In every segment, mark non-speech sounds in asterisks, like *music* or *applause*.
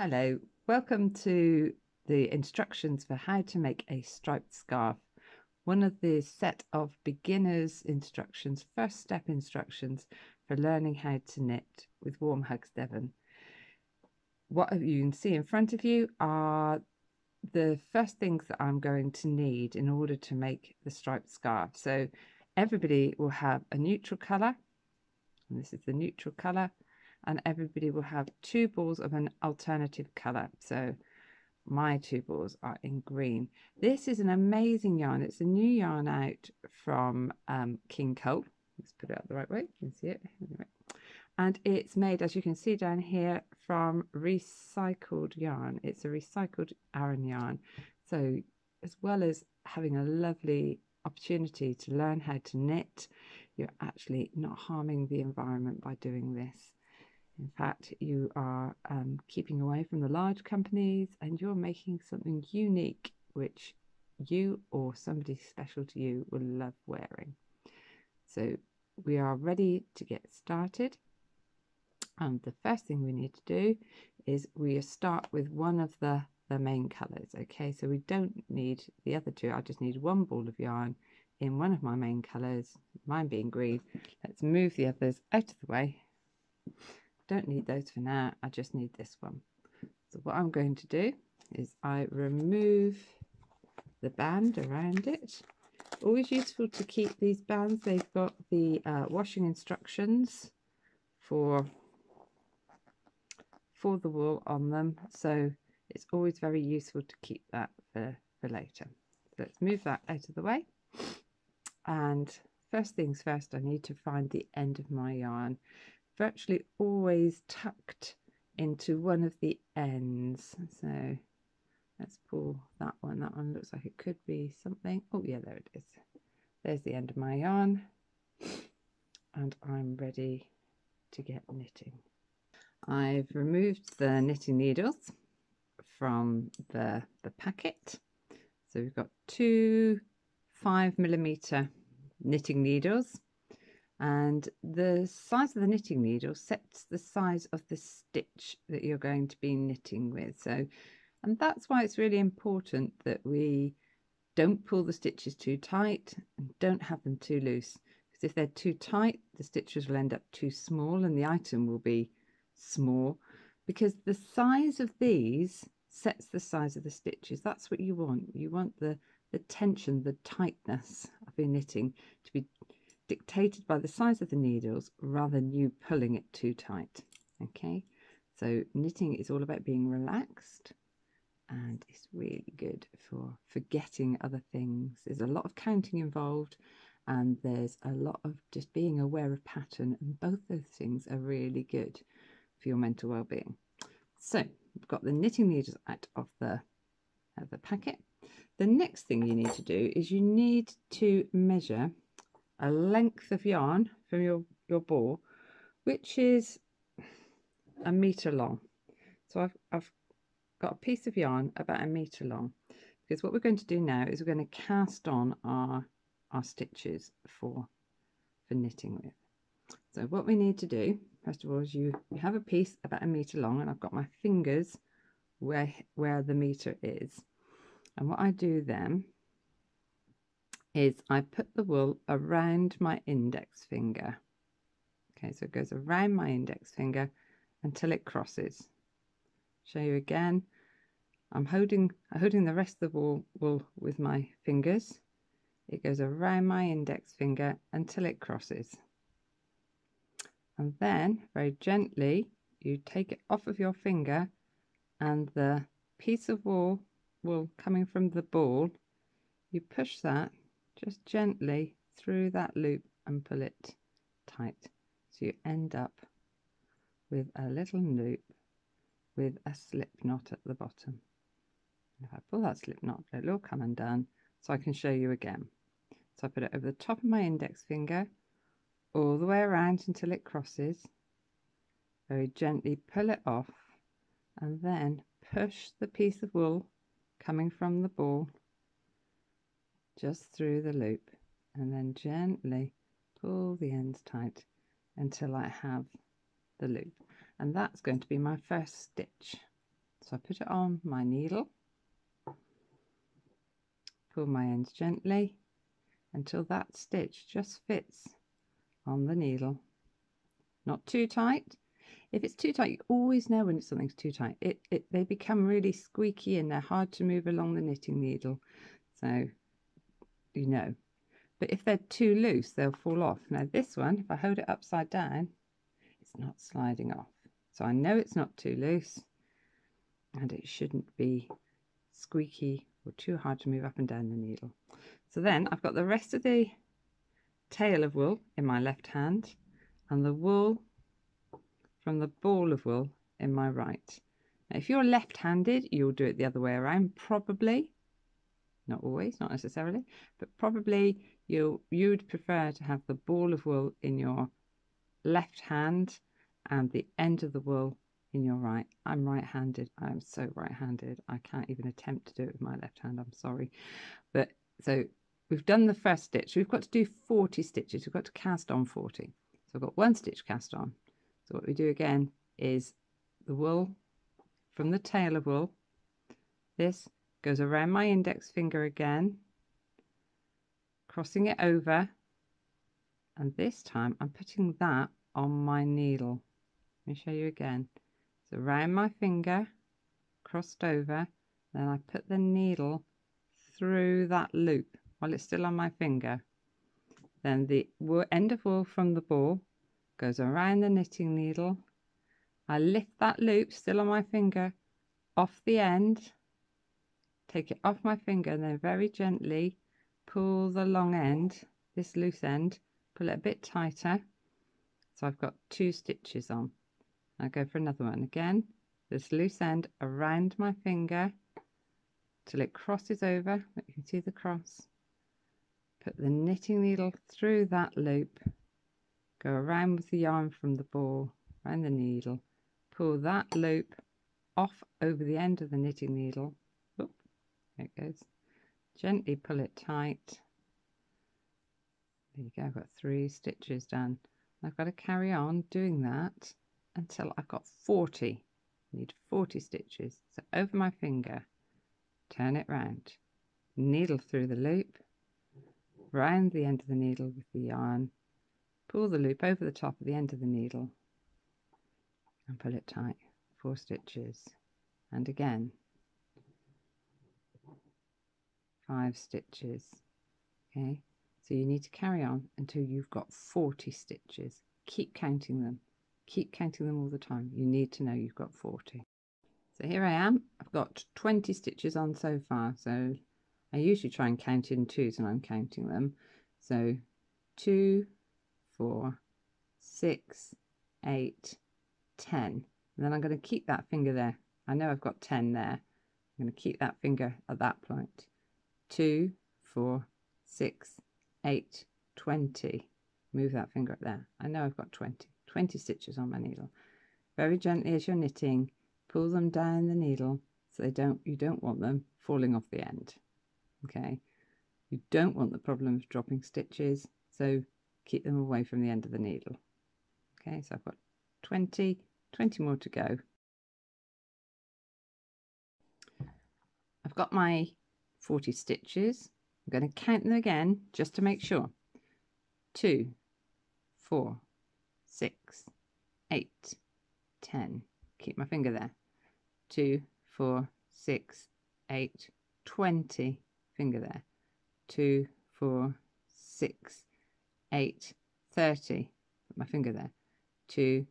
Hello, welcome to the instructions for how to make a striped scarf. One of the set of beginners instructions, first step instructions for learning how to knit with Warm Hugs Devon. What you can see in front of you are the first things that I'm going to need in order to make the striped scarf. So everybody will have a neutral colour, and this is the neutral colour and everybody will have two balls of an alternative colour. So my two balls are in green. This is an amazing yarn. It's a new yarn out from um, King Cole. Let's put it out the right way. You can see it. Anyway. And it's made, as you can see down here, from recycled yarn. It's a recycled Aran yarn. So as well as having a lovely opportunity to learn how to knit, you're actually not harming the environment by doing this. In fact, you are um, keeping away from the large companies and you're making something unique which you or somebody special to you will love wearing. So we are ready to get started. And the first thing we need to do is we start with one of the, the main colours. Okay, so we don't need the other two. I just need one ball of yarn in one of my main colours, mine being green. Let's move the others out of the way don't need those for now. I just need this one. So what I'm going to do is I remove the band around it. Always useful to keep these bands. They've got the uh, washing instructions for for the wool on them. So it's always very useful to keep that for, for later. So let's move that out of the way. And first things first, I need to find the end of my yarn virtually always tucked into one of the ends. So let's pull that one. That one looks like it could be something. Oh yeah, there it is. There's the end of my yarn. And I'm ready to get knitting. I've removed the knitting needles from the, the packet. So we've got two five millimeter knitting needles and the size of the knitting needle sets the size of the stitch that you're going to be knitting with. So and that's why it's really important that we don't pull the stitches too tight and don't have them too loose because if they're too tight the stitches will end up too small and the item will be small because the size of these sets the size of the stitches. That's what you want. You want the the tension the tightness of your knitting to be dictated by the size of the needles rather than you pulling it too tight. Okay, so knitting is all about being relaxed and it's really good for forgetting other things. There's a lot of counting involved and there's a lot of just being aware of pattern and both those things are really good for your mental well-being. So we've got the knitting needles out of the, of the packet. The next thing you need to do is you need to measure a length of yarn from your, your ball, which is a metre long. So I've, I've got a piece of yarn about a metre long because what we're going to do now is we're going to cast on our, our stitches for, for knitting with. So what we need to do, first of all, is you, you have a piece about a metre long and I've got my fingers where, where the metre is. And what I do then is I put the wool around my index finger. Okay, so it goes around my index finger until it crosses. Show you again. I'm holding holding the rest of the wool, wool with my fingers. It goes around my index finger until it crosses. And then very gently you take it off of your finger and the piece of wool wool coming from the ball you push that just gently through that loop and pull it tight so you end up with a little loop with a slip knot at the bottom. If I pull that slip knot, it will come undone so I can show you again. So I put it over the top of my index finger, all the way around until it crosses. Very gently pull it off and then push the piece of wool coming from the ball just through the loop and then gently pull the ends tight until I have the loop and that's going to be my first stitch So I put it on my needle, pull my ends gently until that stitch just fits on the needle. Not too tight. If it's too tight, you always know when something's too tight. It, it They become really squeaky and they're hard to move along the knitting needle. So, you know. But if they're too loose, they'll fall off. Now this one, if I hold it upside down, it's not sliding off. So I know it's not too loose and it shouldn't be squeaky or too hard to move up and down the needle. So then I've got the rest of the tail of wool in my left hand and the wool from the ball of wool in my right. Now, if you're left-handed, you'll do it the other way around, probably. Not always, not necessarily, but probably you you would prefer to have the ball of wool in your left hand and the end of the wool in your right. I'm right-handed. I'm so right-handed. I can't even attempt to do it with my left hand. I'm sorry. But so we've done the first stitch. We've got to do 40 stitches. We've got to cast on 40. So I've got one stitch cast on. So what we do again is the wool from the tail of wool. This goes around my index finger again, crossing it over. And this time I'm putting that on my needle. Let me show you again. So around my finger, crossed over, then I put the needle through that loop while it's still on my finger. Then the end of wool from the ball goes around the knitting needle. I lift that loop still on my finger off the end, take it off my finger and then very gently pull the long end, this loose end, pull it a bit tighter. So I've got two stitches on. I go for another one again, this loose end around my finger till it crosses over, you can see the cross. Put the knitting needle through that loop, go around with the yarn from the ball, around the needle, pull that loop off over the end of the knitting needle. There it goes. Gently pull it tight. There you go, I've got three stitches done. I've got to carry on doing that until I've got 40. I need 40 stitches. So over my finger, turn it round, needle through the loop, round the end of the needle with the yarn, pull the loop over the top of the end of the needle and pull it tight, four stitches, and again, five stitches, okay? So you need to carry on until you've got 40 stitches. Keep counting them. Keep counting them all the time. You need to know you've got 40. So here I am. I've got 20 stitches on so far. So I usually try and count in twos and I'm counting them. So two, four, six, eight, ten. And then I'm going to keep that finger there. I know I've got 10 there. I'm going to keep that finger at that point. Two, four, six, eight, 20. Move that finger up there. I know I've got 20. 20 stitches on my needle. Very gently as you're knitting, pull them down the needle so they don't you don't want them falling off the end. Okay. You don't want the problem of dropping stitches, so keep them away from the end of the needle. Okay, so I've got 20, 20 more to go. I've got my 40 stitches. I'm going to count them again just to make sure. Two, four, six, eight, ten. Keep my finger there. Two, four, six, eight, twenty. Finger there. Two, four, six, eight, thirty. Put my finger there. Two,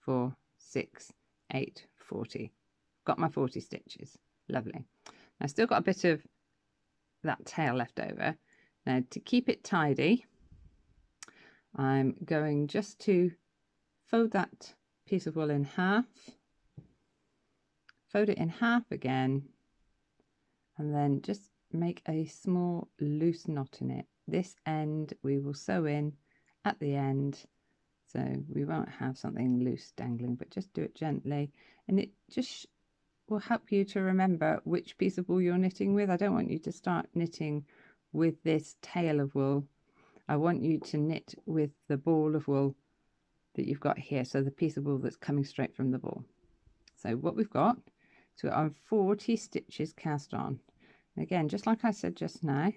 four, six, eight, forty. Got my 40 stitches. Lovely. I've still got a bit of that tail left over. Now to keep it tidy, I'm going just to fold that piece of wool in half, fold it in half again, and then just make a small loose knot in it. This end we will sew in at the end, so we won't have something loose dangling, but just do it gently, and it just will help you to remember which piece of wool you're knitting with. I don't want you to start knitting with this tail of wool. I want you to knit with the ball of wool that you've got here. So the piece of wool that's coming straight from the ball. So what we've got So I'm 40 stitches cast on. Again, just like I said just now,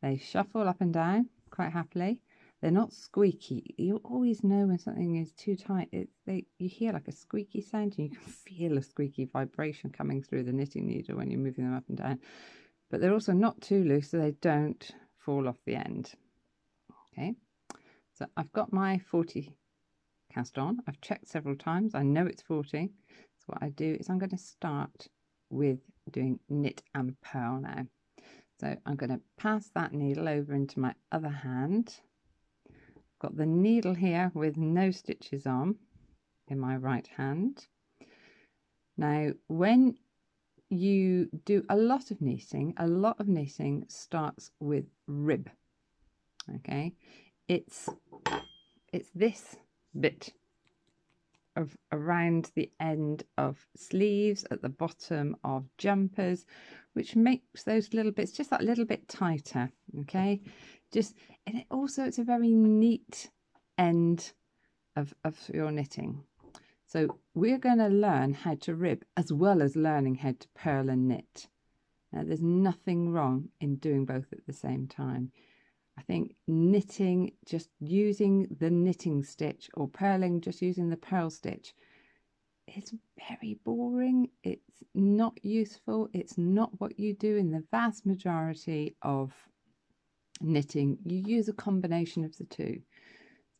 they shuffle up and down quite happily. They're not squeaky. You always know when something is too tight. It, they, you hear like a squeaky sound and you can *laughs* feel a squeaky vibration coming through the knitting needle when you're moving them up and down. But they're also not too loose so they don't fall off the end. Okay, so I've got my 40 cast on. I've checked several times. I know it's 40. So what I do is I'm going to start with doing knit and purl now. So I'm going to pass that needle over into my other hand. Got the needle here with no stitches on in my right hand. Now, when you do a lot of knitting, a lot of knitting starts with rib. Okay, it's it's this bit of around the end of sleeves at the bottom of jumpers which makes those little bits just that little bit tighter okay just and it also it's a very neat end of, of your knitting so we're going to learn how to rib as well as learning how to purl and knit now there's nothing wrong in doing both at the same time I think knitting, just using the knitting stitch or purling, just using the purl stitch, it's very boring. It's not useful. It's not what you do in the vast majority of knitting. You use a combination of the two.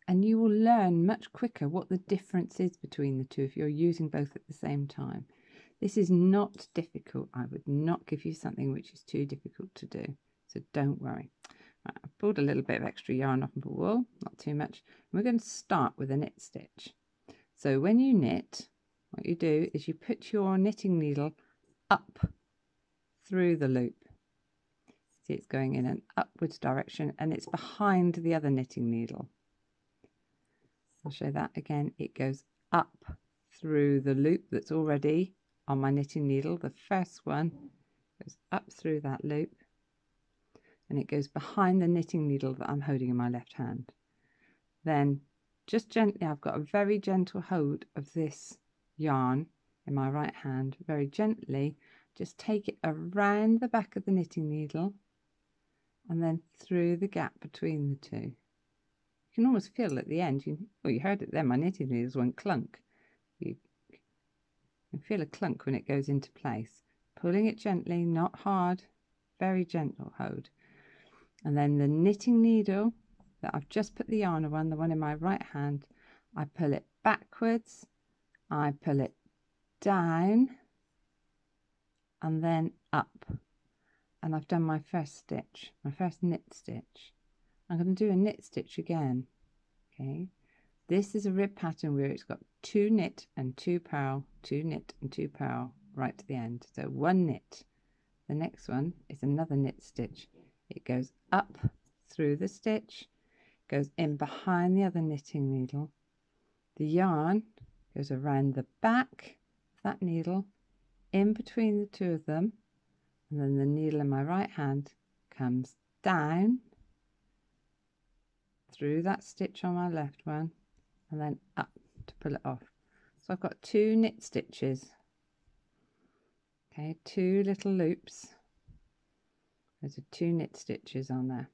And you will learn much quicker what the difference is between the two if you're using both at the same time. This is not difficult. I would not give you something which is too difficult to do. So don't worry. Right, I've pulled a little bit of extra yarn off of the wool, not too much. we're going to start with a knit stitch. So when you knit, what you do is you put your knitting needle up through the loop. See, it's going in an upwards direction and it's behind the other knitting needle. I'll show that again. It goes up through the loop that's already on my knitting needle. The first one goes up through that loop and it goes behind the knitting needle that I'm holding in my left hand. Then just gently, I've got a very gentle hold of this yarn in my right hand, very gently, just take it around the back of the knitting needle and then through the gap between the two. You can almost feel at the end, you, well you heard it there, my knitting needles went clunk. You can feel a clunk when it goes into place. Pulling it gently, not hard, very gentle hold and then the knitting needle that I've just put the yarn around, the one in my right hand, I pull it backwards, I pull it down and then up and I've done my first stitch, my first knit stitch. I'm going to do a knit stitch again. Okay, this is a rib pattern where it's got two knit and two purl, two knit and two purl right to the end. So one knit. The next one is another knit stitch it goes up through the stitch, goes in behind the other knitting needle. The yarn goes around the back of that needle, in between the two of them, and then the needle in my right hand comes down through that stitch on my left one and then up to pull it off. So I've got two knit stitches, okay, two little loops there's two knit stitches on there.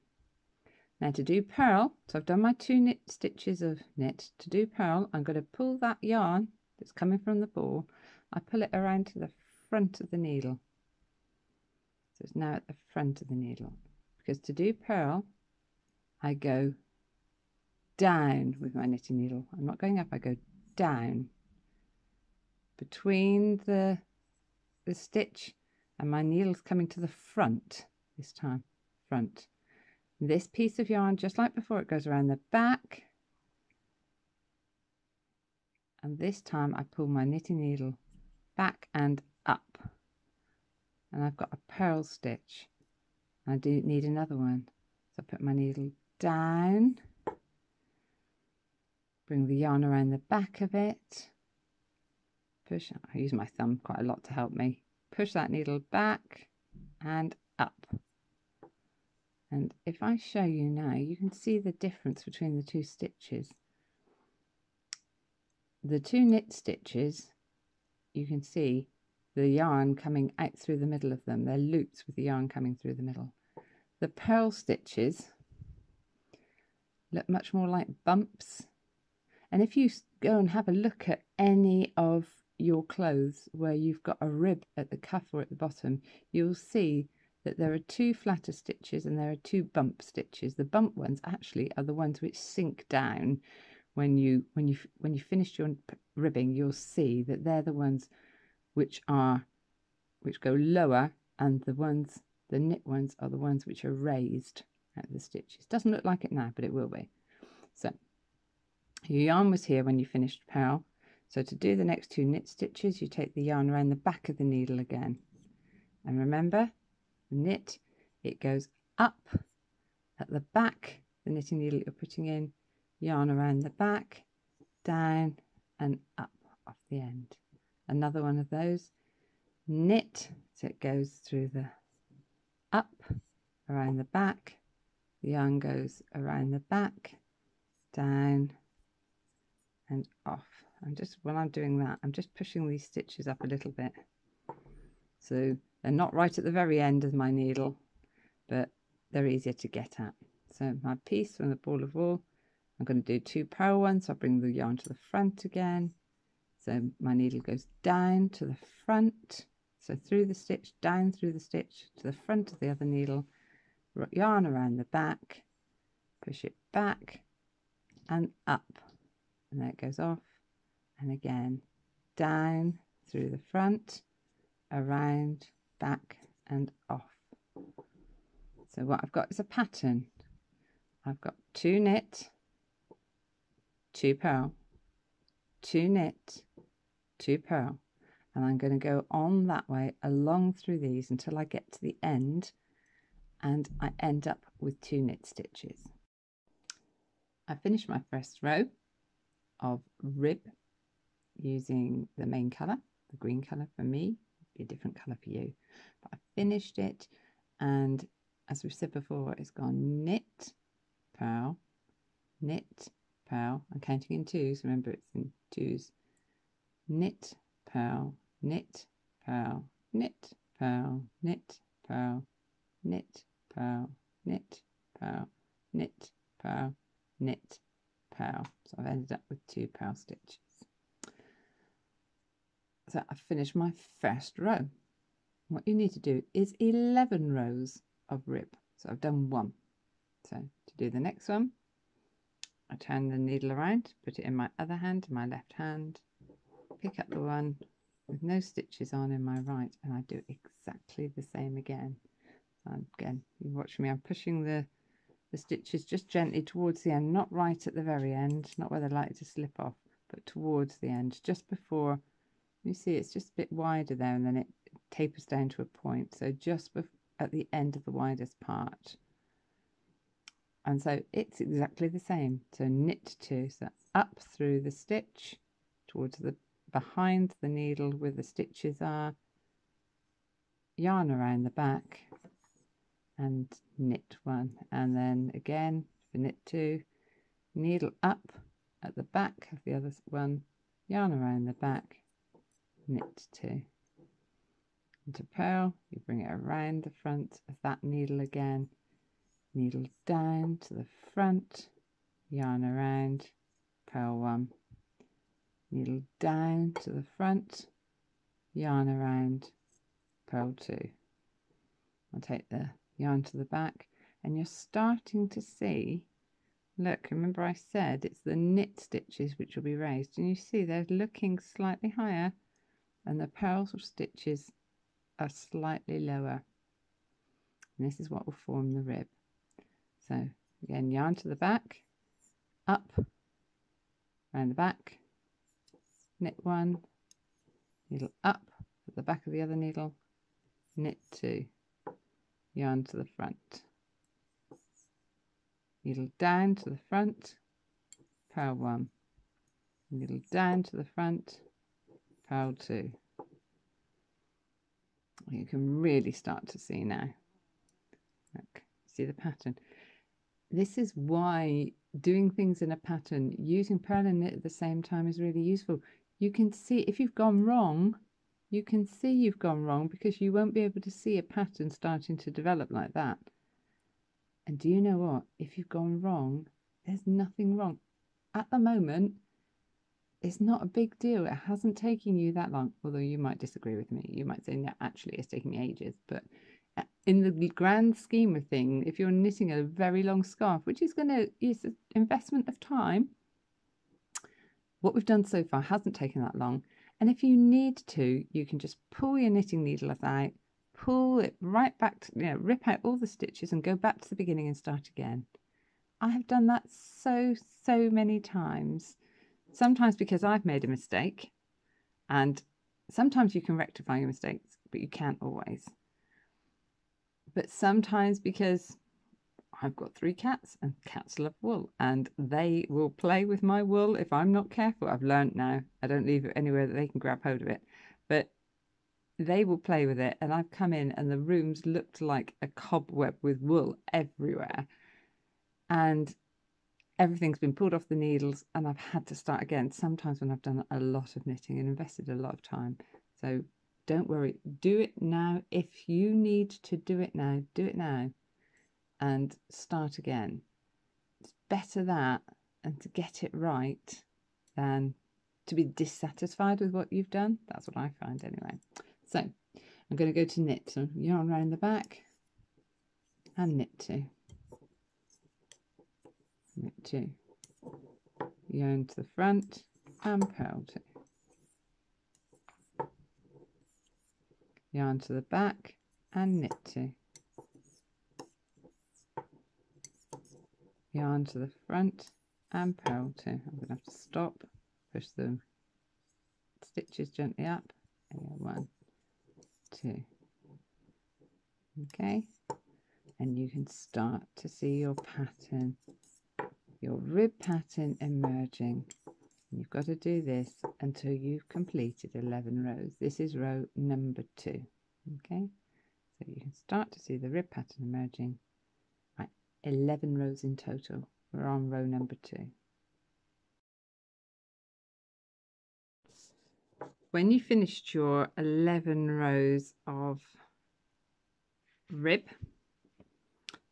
Now to do purl, so I've done my two knit stitches of knit. To do purl, I'm going to pull that yarn that's coming from the ball. I pull it around to the front of the needle. So it's now at the front of the needle. Because to do purl, I go down with my knitting needle. I'm not going up, I go down. Between the, the stitch and my needle's coming to the front this time front. This piece of yarn, just like before, it goes around the back. And this time I pull my knitting needle back and up. And I've got a purl stitch. I do need another one. So I put my needle down, bring the yarn around the back of it, push, I use my thumb quite a lot to help me, push that needle back and up. And if I show you now, you can see the difference between the two stitches. The two knit stitches, you can see the yarn coming out through the middle of them. They're loops with the yarn coming through the middle. The purl stitches look much more like bumps. And if you go and have a look at any of your clothes where you've got a rib at the cuff or at the bottom, you'll see that there are two flatter stitches and there are two bump stitches. The bump ones actually are the ones which sink down when you when you when you finish your ribbing you'll see that they're the ones which are which go lower and the ones the knit ones are the ones which are raised at the stitches. Doesn't look like it now but it will be. So your yarn was here when you finished purl so to do the next two knit stitches you take the yarn around the back of the needle again. And remember knit it goes up at the back the knitting needle you're putting in yarn around the back down and up off the end another one of those knit so it goes through the up around the back the yarn goes around the back down and off I'm just when I'm doing that I'm just pushing these stitches up a little bit so they're not right at the very end of my needle, but they're easier to get at. So my piece from the ball of wool, I'm going to do two purl ones. So I'll bring the yarn to the front again. So my needle goes down to the front. So through the stitch, down through the stitch to the front of the other needle, yarn around the back, push it back and up. And then it goes off and again down through the front, around back and off. So what I've got is a pattern. I've got two knit, two purl, two knit, two purl. And I'm going to go on that way along through these until I get to the end and I end up with two knit stitches. I finished my first row of rib using the main colour, the green colour for me, be a different colour for you. But I finished it and as we've said before, it's gone knit, purl, knit, purl. I'm counting in twos, remember it's in twos. Knit, purl, knit, purl, knit, purl, knit, purl, knit, purl, knit, purl, knit, purl, knit, purl. So I've ended up with two purl stitches. So I've finished my first row. What you need to do is 11 rows of rib. So I've done one. So to do the next one, I turn the needle around, put it in my other hand, my left hand, pick up the one with no stitches on in my right, and I do exactly the same again. And again, you watch me, I'm pushing the, the stitches just gently towards the end, not right at the very end, not where they're likely to slip off, but towards the end, just before you see it's just a bit wider there and then it tapers down to a point. So just at the end of the widest part. And so it's exactly the same. So knit two, so up through the stitch towards the behind the needle where the stitches are, yarn around the back and knit one. And then again for knit two, needle up at the back of the other one, yarn around the back knit two. Into purl, you bring it around the front of that needle again, needle down to the front, yarn around, purl one, needle down to the front, yarn around, purl two. I'll take the yarn to the back and you're starting to see look remember I said it's the knit stitches which will be raised and you see they're looking slightly higher and the purls or stitches are slightly lower. And this is what will form the rib. So again, yarn to the back, up, around the back, knit one, needle up at the back of the other needle, knit two, yarn to the front, needle down to the front, purl one, needle down to the front, purl two. You can really start to see now. Look, see the pattern. This is why doing things in a pattern, using and knit at the same time is really useful. You can see if you've gone wrong, you can see you've gone wrong because you won't be able to see a pattern starting to develop like that. And do you know what? If you've gone wrong, there's nothing wrong. At the moment, it's not a big deal. It hasn't taken you that long, although you might disagree with me. You might say, no, actually, it's taking me ages. But in the grand scheme of things, if you're knitting a very long scarf, which is going to use an investment of time, what we've done so far hasn't taken that long. And if you need to, you can just pull your knitting needle out, pull it right back, to, you know, rip out all the stitches and go back to the beginning and start again. I have done that so, so many times. Sometimes because I've made a mistake, and sometimes you can rectify your mistakes, but you can't always. But sometimes because I've got three cats and cats love wool and they will play with my wool if I'm not careful. I've learned now. I don't leave it anywhere that they can grab hold of it. But they will play with it and I've come in and the rooms looked like a cobweb with wool everywhere. And everything's been pulled off the needles and I've had to start again. Sometimes when I've done a lot of knitting and invested a lot of time. So don't worry. Do it now. If you need to do it now, do it now and start again. It's better that and to get it right than to be dissatisfied with what you've done. That's what I find anyway. So I'm going to go to knit. So yarn around the back and knit two. Knit two. Yarn to the front and purl two. Yarn to the back and knit two. yarn to the front and purl two. I'm going to have to stop, push the stitches gently up. One, two. Okay, and you can start to see your pattern, your rib pattern emerging. You've got to do this until you've completed 11 rows. This is row number two. Okay, so you can start to see the rib pattern emerging Right, 11 rows in total. We're on row number two. When you finished your 11 rows of rib,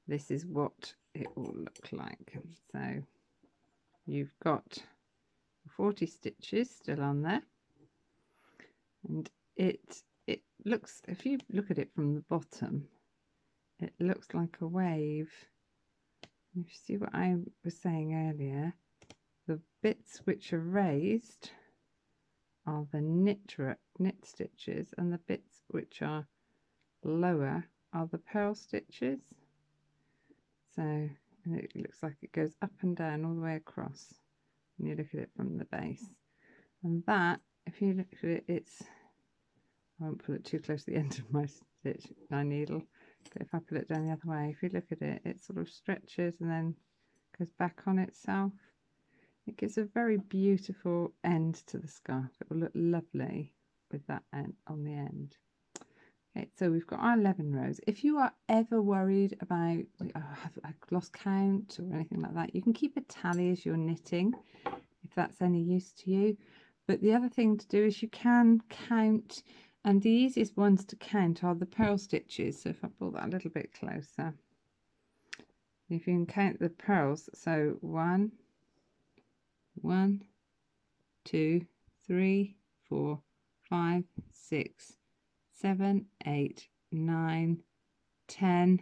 this is what it will look like. So you've got 40 stitches still on there. And it it looks if you look at it from the bottom it looks like a wave. You see what I was saying earlier, the bits which are raised are the knit, knit stitches and the bits which are lower are the purl stitches. So it looks like it goes up and down all the way across when you look at it from the base. And that, if you look at it, it's, I won't pull it too close to the *laughs* end of my stitch, my needle, but if I pull it down the other way, if you look at it, it sort of stretches and then goes back on itself. It gives a very beautiful end to the scarf. It will look lovely with that end on the end. So we've got our 11 rows. If you are ever worried about, oh, have I lost count or anything like that, you can keep a tally as you're knitting, if that's any use to you. But the other thing to do is you can count and the easiest ones to count are the purl stitches. So if I pull that a little bit closer, if you can count the purls, so one, one, two, three, four, five, six, seven, eight, nine, ten,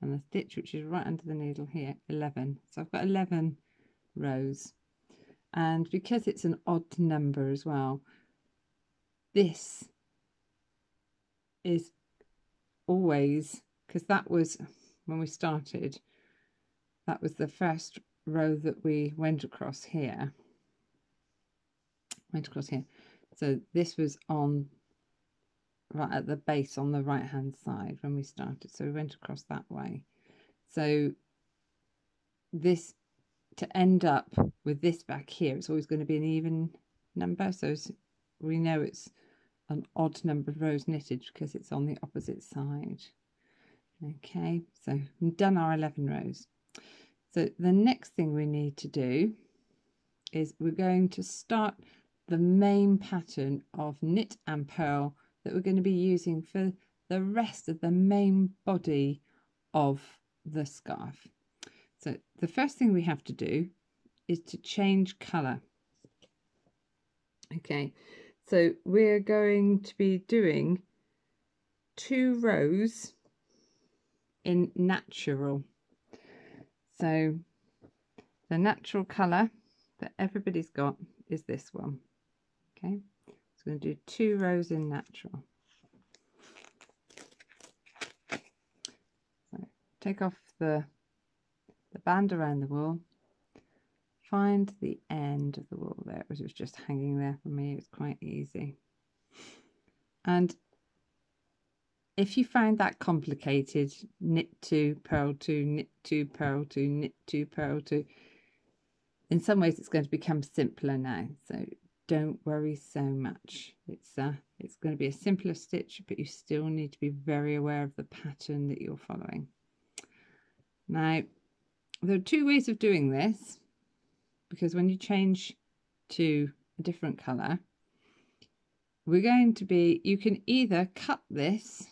and the stitch which is right under the needle here, 11. So I've got 11 rows. And because it's an odd number as well, this is always because that was when we started that was the first row that we went across here went across here so this was on right at the base on the right hand side when we started so we went across that way so this to end up with this back here it's always going to be an even number so we know it's an odd number of rows knitted because it's on the opposite side. Okay, so we've done our 11 rows. So the next thing we need to do is we're going to start the main pattern of knit and purl that we're going to be using for the rest of the main body of the scarf. So the first thing we have to do is to change colour. Okay, so we're going to be doing two rows in natural. So the natural colour that everybody's got is this one. Okay, so we're going to do two rows in natural. So take off the, the band around the wool, find the end of the wool there, it was just hanging there for me, it's quite easy. And if you find that complicated, knit two, purl two, knit two, purl two, knit two, purl two, in some ways it's going to become simpler now. So don't worry so much. It's uh, it's going to be a simpler stitch, but you still need to be very aware of the pattern that you're following. Now, there are two ways of doing this, because when you change to a different colour, we're going to be, you can either cut this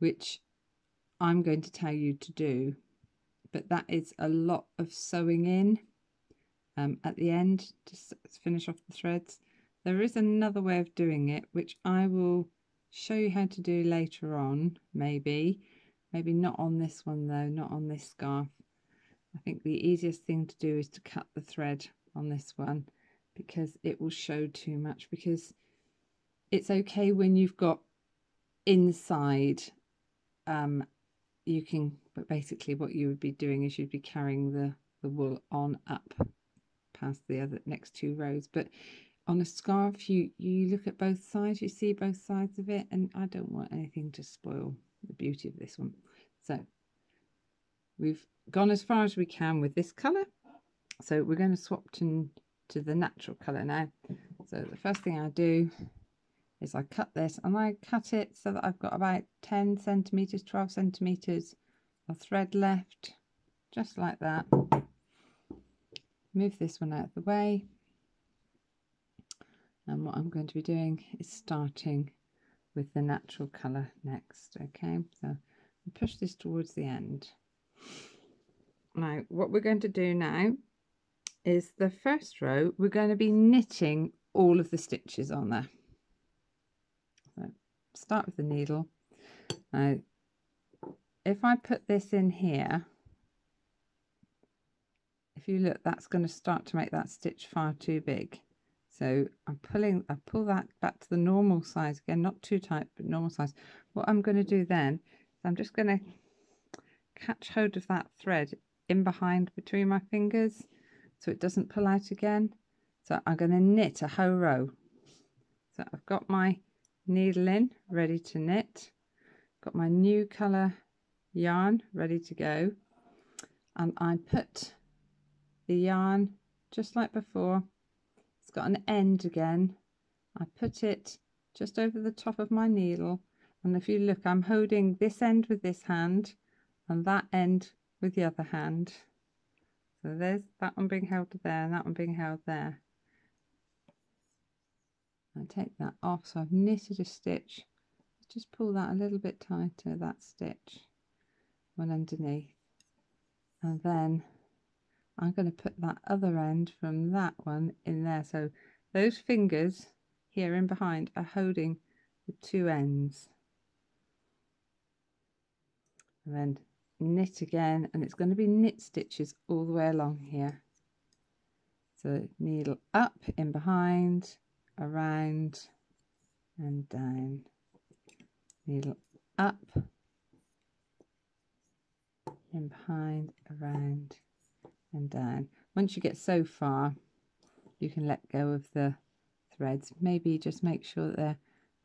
which I'm going to tell you to do. But that is a lot of sewing in um, at the end to finish off the threads. There is another way of doing it, which I will show you how to do later on, maybe. Maybe not on this one though, not on this scarf. I think the easiest thing to do is to cut the thread on this one because it will show too much because it's okay when you've got inside um, you can, but basically what you would be doing is you'd be carrying the, the wool on up past the other next two rows. But on a scarf, you, you look at both sides, you see both sides of it, and I don't want anything to spoil the beauty of this one. So we've gone as far as we can with this colour. So we're going to swap to, to the natural colour now. So the first thing I do is I cut this and I cut it so that I've got about 10 centimeters 12 centimeters of thread left just like that move this one out of the way. And what I'm going to be doing is starting with the natural colour next okay? So push this towards the end. Now what we're going to do now is the first row we're going to be knitting all of the stitches on there. Start with the needle. Now, if I put this in here, if you look, that's going to start to make that stitch far too big. So I'm pulling, I pull that back to the normal size again, not too tight, but normal size. What I'm going to do then is I'm just going to catch hold of that thread in behind between my fingers so it doesn't pull out again. So I'm going to knit a whole row. So I've got my needle in ready to knit got my new color yarn ready to go and I put the yarn just like before. It's got an end again. I put it just over the top of my needle and if you look I'm holding this end with this hand and that end with the other hand. So there's that one being held there and that one being held there. I take that off so I've knitted a stitch. Just pull that a little bit tighter that stitch one underneath. And then I'm going to put that other end from that one in there. So those fingers here in behind are holding the two ends. And then knit again and it's going to be knit stitches all the way along here. So needle up in behind around and down. Needle up in behind around and down once you get so far you can let go of the threads. Maybe just make sure that they're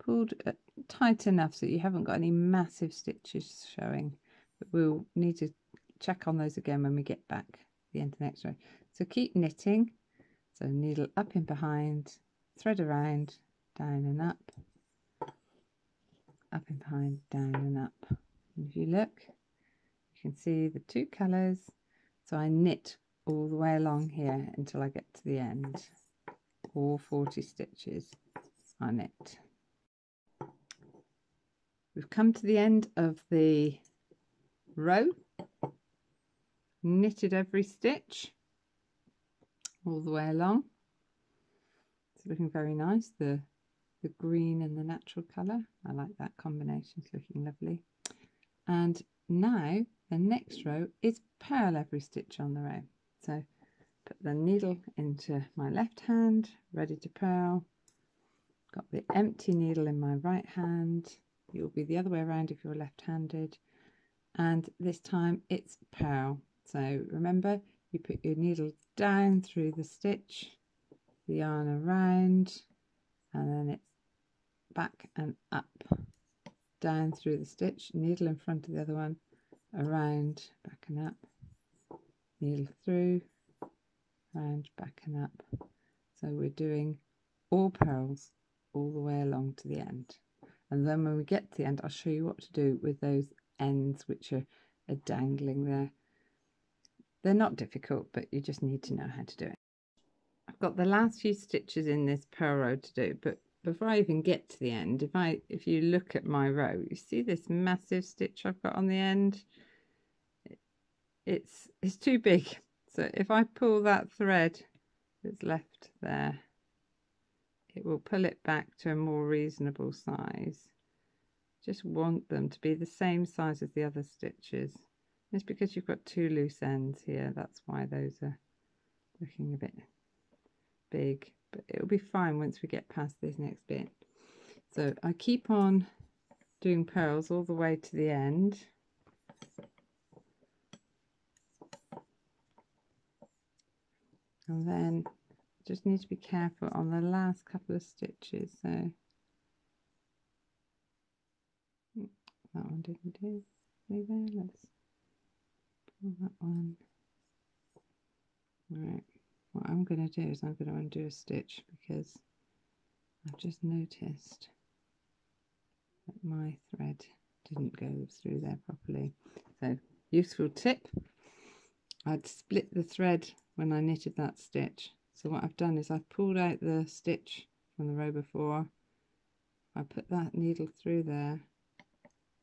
pulled uh, tight enough so you haven't got any massive stitches showing. But we'll need to check on those again when we get back the end of the next row. So keep knitting. So needle up and behind thread around, down and up, up and behind, down and up. And if you look, you can see the two colours. So I knit all the way along here until I get to the end. all 40 stitches I knit. We've come to the end of the row, knitted every stitch all the way along. It's looking very nice, the, the green and the natural colour. I like that combination, it's looking lovely. And now the next row is purl every stitch on the row. So put the needle into my left hand, ready to purl. Got the empty needle in my right hand. It will be the other way around if you're left-handed. And this time it's purl. So remember, you put your needle down through the stitch, the yarn around, and then it's back and up, down through the stitch, needle in front of the other one, around, back and up, needle through, round, back and up. So we're doing all purls all the way along to the end. And then when we get to the end, I'll show you what to do with those ends which are, are dangling there. They're not difficult, but you just need to know how to do it. I've got the last few stitches in this purl row to do, but before I even get to the end, if I if you look at my row, you see this massive stitch I've got on the end? It's it's too big. So if I pull that thread that's left there, it will pull it back to a more reasonable size. Just want them to be the same size as the other stitches. It's because you've got two loose ends here, that's why those are looking a bit big, but it'll be fine once we get past this next bit. So I keep on doing purls all the way to the end. And then just need to be careful on the last couple of stitches. So that one didn't do. See there? Let's pull that one. All right. What I'm going to do is I'm going to undo a stitch because I've just noticed that my thread didn't go through there properly. So useful tip. I'd split the thread when I knitted that stitch. So what I've done is I've pulled out the stitch from the row before. I put that needle through there.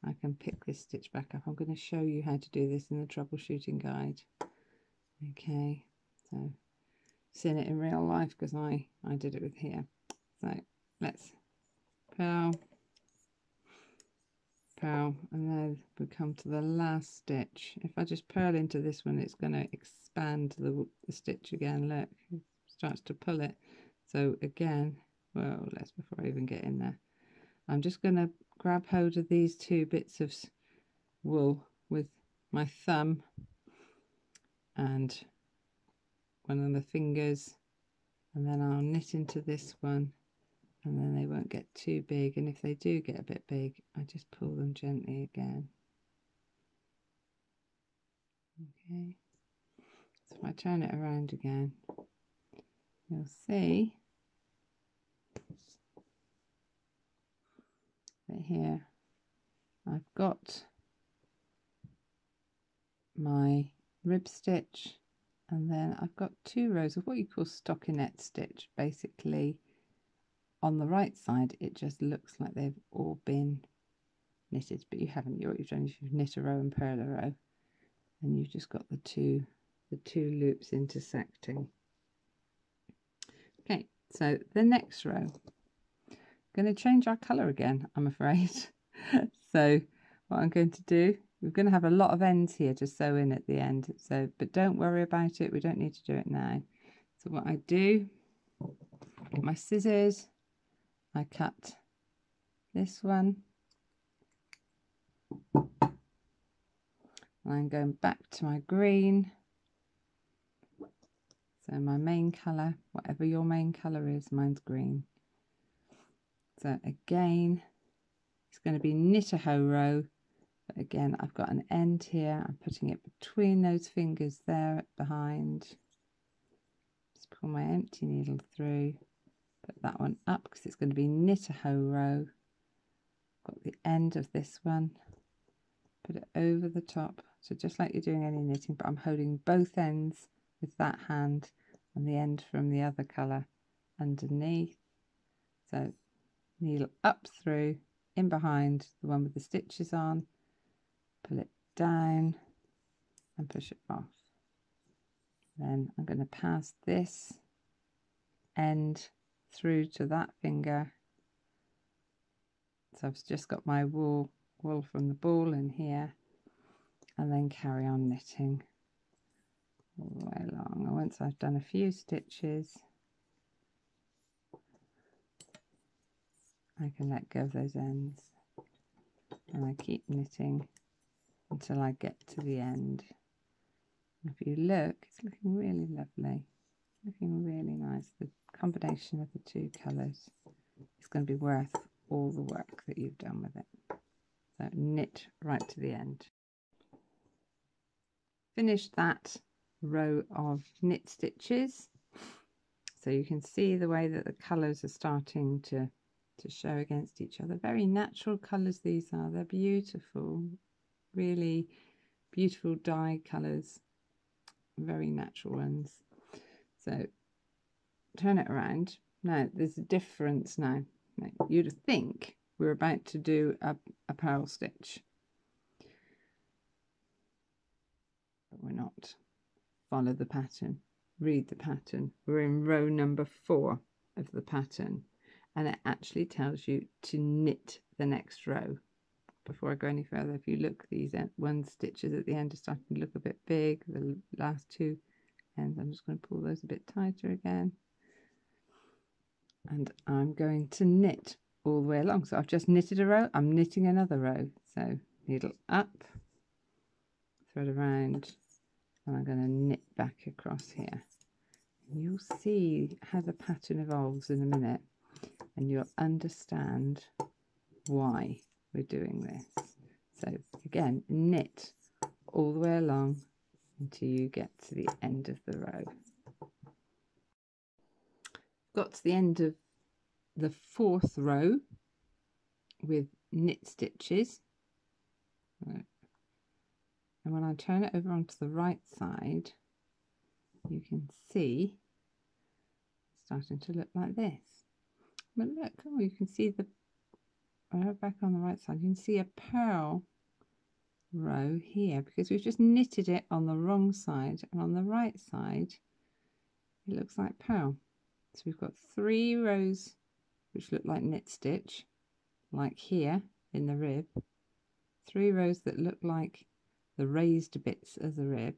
I can pick this stitch back up. I'm going to show you how to do this in the troubleshooting guide. Okay, so seen it in real life because I, I did it with here. So let's purl, and then we come to the last stitch. If I just purl into this one, it's going to expand the, the stitch again. Look, it starts to pull it. So again, well, let's before I even get in there. I'm just going to grab hold of these two bits of wool with my thumb and one of the fingers and then I'll knit into this one and then they won't get too big and if they do get a bit big I just pull them gently again. Okay. So if I turn it around again you'll see that here I've got my rib stitch and then I've got two rows of what you call stockinette stitch basically on the right side it just looks like they've all been knitted but you haven't what you've done you've knit a row and purl a row and you've just got the two the two loops intersecting okay so the next row going to change our colour again I'm afraid *laughs* so what I'm going to do we're going to have a lot of ends here to sew in at the end. So, but don't worry about it. We don't need to do it now. So what I do, get my scissors, I cut this one. and I'm going back to my green. So my main colour, whatever your main colour is, mine's green. So again, it's going to be knit a hoe row but again, I've got an end here. I'm putting it between those fingers there behind. Just pull my empty needle through. Put that one up because it's going to be knit a hoe row. Got the end of this one. Put it over the top. So just like you're doing any knitting, but I'm holding both ends with that hand and the end from the other colour underneath so needle up through in behind the one with the stitches on pull it down and push it off then I'm going to pass this end through to that finger. So I've just got my wool wool from the ball in here and then carry on knitting all the way along. And once I've done a few stitches I can let go of those ends and I keep knitting until I get to the end. If you look it's looking really lovely looking really nice the combination of the two colours is going to be worth all the work that you've done with it. So knit right to the end. Finish that row of knit stitches. So you can see the way that the colours are starting to to show against each other. Very natural colours these are. They're beautiful really beautiful dye colours. Very natural ones so turn it around. Now there's a difference now. You'd think we're about to do a, a purl stitch. But we're not. Follow the pattern. Read the pattern. We're in row number four of the pattern. And it actually tells you to knit the next row. Before I go any further if you look these uh, one stitches at the end are starting to look a bit big. The last two ends I'm just going to pull those a bit tighter again. And I'm going to knit all the way along. So I've just knitted a row. I'm knitting another row. So needle up thread around and I'm going to knit back across here. You'll see how the pattern evolves in a minute and you'll understand why we're doing this. So again knit all the way along until you get to the end of the row? Got to the end of the fourth row with knit stitches. And when I turn it over onto the right side you can see it's starting to look like this. But look oh you can see the uh, back on the right side you can see a purl row here because we've just knitted it on the wrong side and on the right side it looks like purl so we've got three rows which look like knit stitch, like here in the rib. Three rows that look like the raised bits of the rib.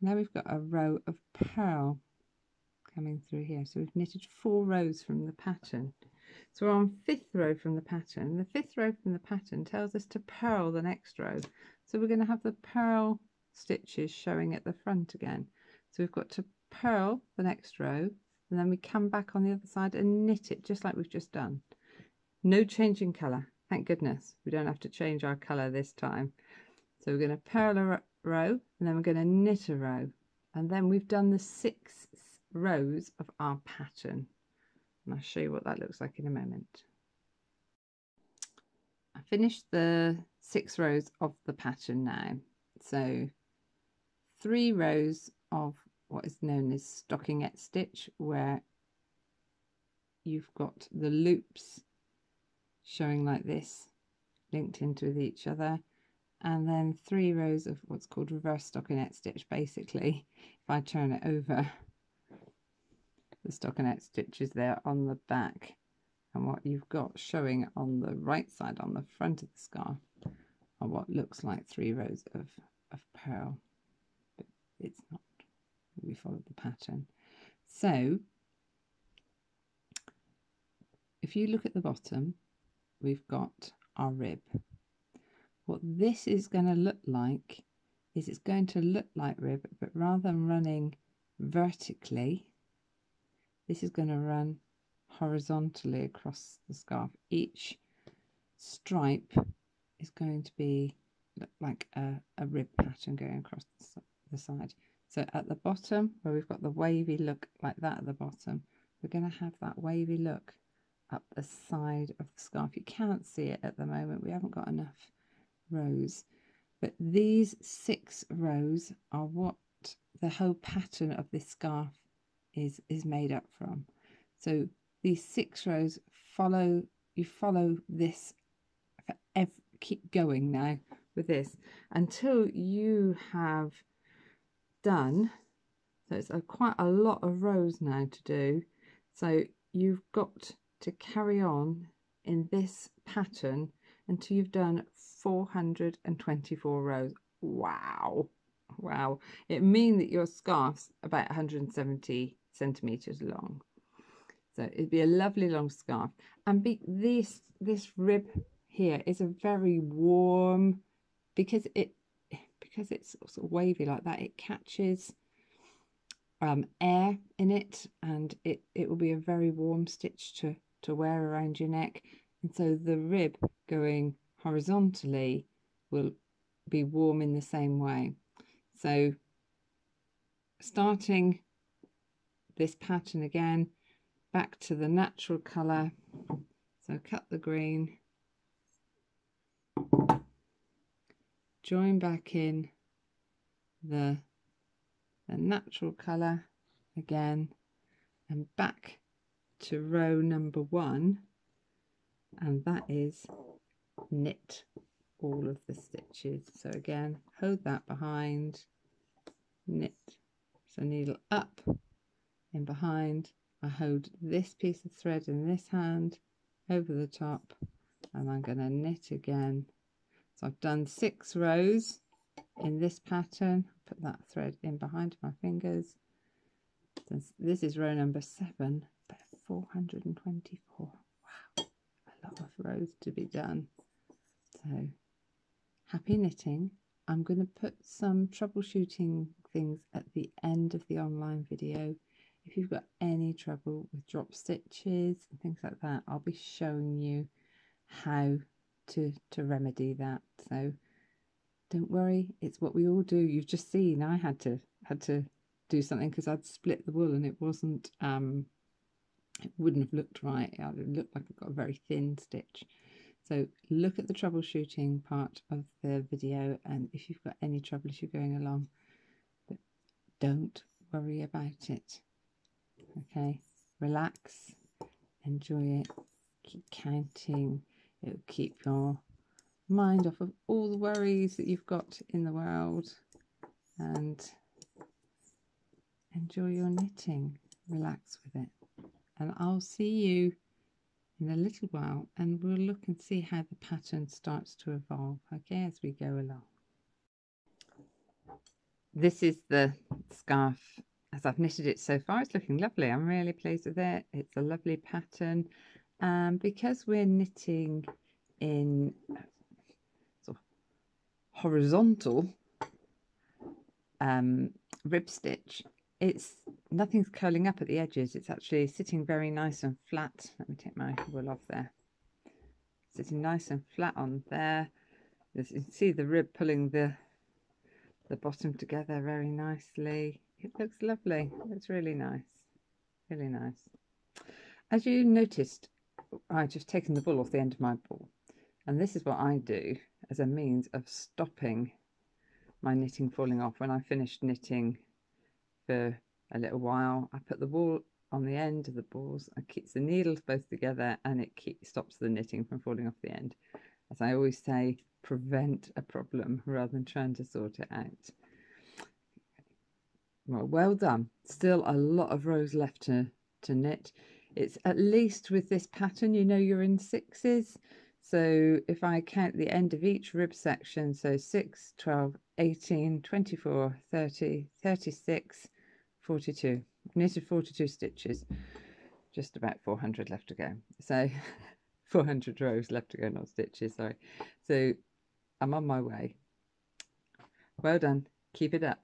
Now we've got a row of purl coming through here. So we've knitted four rows from the pattern. So we're on fifth row from the pattern. The fifth row from the pattern tells us to purl the next row. So we're going to have the purl stitches showing at the front again. So we've got to purl the next row and then we come back on the other side and knit it just like we've just done. No change in colour, thank goodness. We don't have to change our colour this time. So we're going to purl a row and then we're going to knit a row and then we've done the six rows of our pattern and I'll show you what that looks like in a moment. I finished the six rows of the pattern now. So three rows of what is known as stockinette stitch where you've got the loops showing like this linked into with each other and then three rows of what's called reverse stockinette stitch basically if I turn it over the stockinette stitches there on the back and what you've got showing on the right side on the front of the scarf are what looks like three rows of, of purl but it's not we followed the pattern. So if you look at the bottom, we've got our rib. What this is going to look like is it's going to look like rib, but rather than running vertically, this is going to run horizontally across the scarf. Each stripe is going to be like a, a rib pattern going across the, side. So at the bottom, where we've got the wavy look like that at the bottom, we're going to have that wavy look up the side of the scarf. You can't see it at the moment. We haven't got enough rows. But these six rows are what the whole pattern of this scarf is, is made up from. So these six rows follow, you follow this, for forever, keep going now with this until you have done, so it's a, quite a lot of rows now to do. So you've got to carry on in this pattern until you've done 424 rows. Wow. Wow. It means that your scarf's about 170 centimeters long. So it'd be a lovely long scarf. And be, this, this rib here is a very warm, because it because it's sort of wavy like that, it catches um, air in it and it, it will be a very warm stitch to, to wear around your neck. And so the rib going horizontally will be warm in the same way. So starting this pattern again, back to the natural colour. So cut the green, join back in the, the natural colour again and back to row number one and that is knit all of the stitches. So again hold that behind knit. So needle up in behind. I hold this piece of thread in this hand over the top and I'm going to knit again. So I've done six rows in this pattern. Put that thread in behind my fingers. This is row number seven but 424 wow a lot of rows to be done. So happy knitting. I'm going to put some troubleshooting things at the end of the online video if you've got any trouble with drop stitches and things like that I'll be showing you how to to remedy that. So don't worry it's what we all do. You've just seen I had to had to do something because I'd split the wool and it wasn't um it wouldn't have looked right. It looked like I've got a very thin stitch. So look at the troubleshooting part of the video and if you've got any trouble as you're going along but don't worry about it okay relax enjoy it keep counting It'll keep your mind off of all the worries that you've got in the world and enjoy your knitting. Relax with it. And I'll see you in a little while and we'll look and see how the pattern starts to evolve, okay, as we go along. This is the scarf as I've knitted it so far. It's looking lovely. I'm really pleased with it. It's a lovely pattern um, because we're knitting in sort of horizontal um, rib stitch, it's nothing's curling up at the edges. It's actually sitting very nice and flat. Let me take my wool off there. Sitting nice and flat on there. As you can see the rib pulling the the bottom together very nicely. It looks lovely. It's really nice. Really nice. As you noticed, I've just taken the wool off the end of my ball. And this is what I do as a means of stopping my knitting falling off. When I finished knitting for a little while, I put the wool on the end of the balls and keeps the needles both together and it keep, stops the knitting from falling off the end. As I always say, prevent a problem rather than trying to sort it out. Well, well done. Still a lot of rows left to, to knit. It's at least with this pattern, you know you're in sixes. So if I count the end of each rib section, so 6, 12, 18, 24, 30, 36, 42. knitted 42 stitches, just about 400 left to go. So *laughs* 400 rows left to go, not stitches, sorry. So I'm on my way. Well done. Keep it up.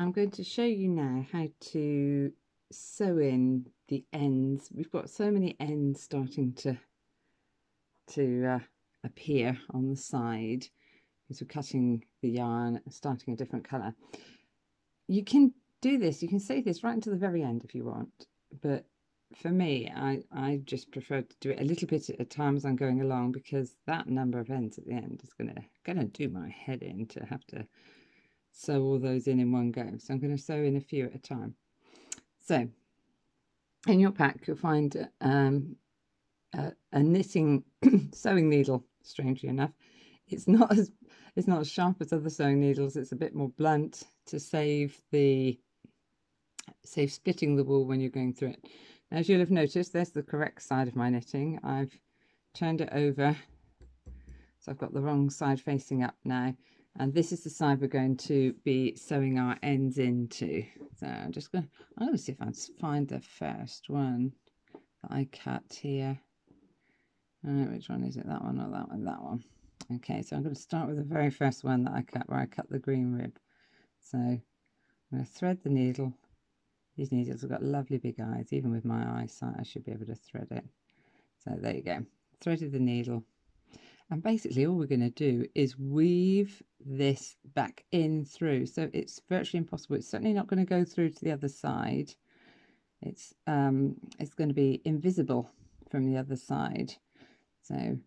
I'm going to show you now how to sew in the ends. We've got so many ends starting to to uh, appear on the side because we're cutting the yarn starting a different colour. You can do this, you can save this right until the very end if you want, but for me, I, I just prefer to do it a little bit at a time as I'm going along because that number of ends at the end is gonna gonna do my head in to have to sew all those in in one go. So I'm going to sew in a few at a time. So in your pack, you'll find um, a, a knitting *coughs* sewing needle, strangely enough. It's not as it's not as sharp as other sewing needles. It's a bit more blunt to save the save splitting the wool when you're going through it. As you'll have noticed, there's the correct side of my knitting. I've turned it over, so I've got the wrong side facing up now. And this is the side we're going to be sewing our ends into. So I'm just going I'm going to see if I can find the first one that I cut here. Which one is it? That one or that one? That one. Okay, so I'm going to start with the very first one that I cut, where I cut the green rib. So I'm going to thread the needle. These needles have got lovely big eyes. Even with my eyesight, I should be able to thread it. So there you go. Threaded the needle. And basically all we're going to do is weave this back in through. So it's virtually impossible. It's certainly not going to go through to the other side. It's, um, it's going to be invisible from the other side. So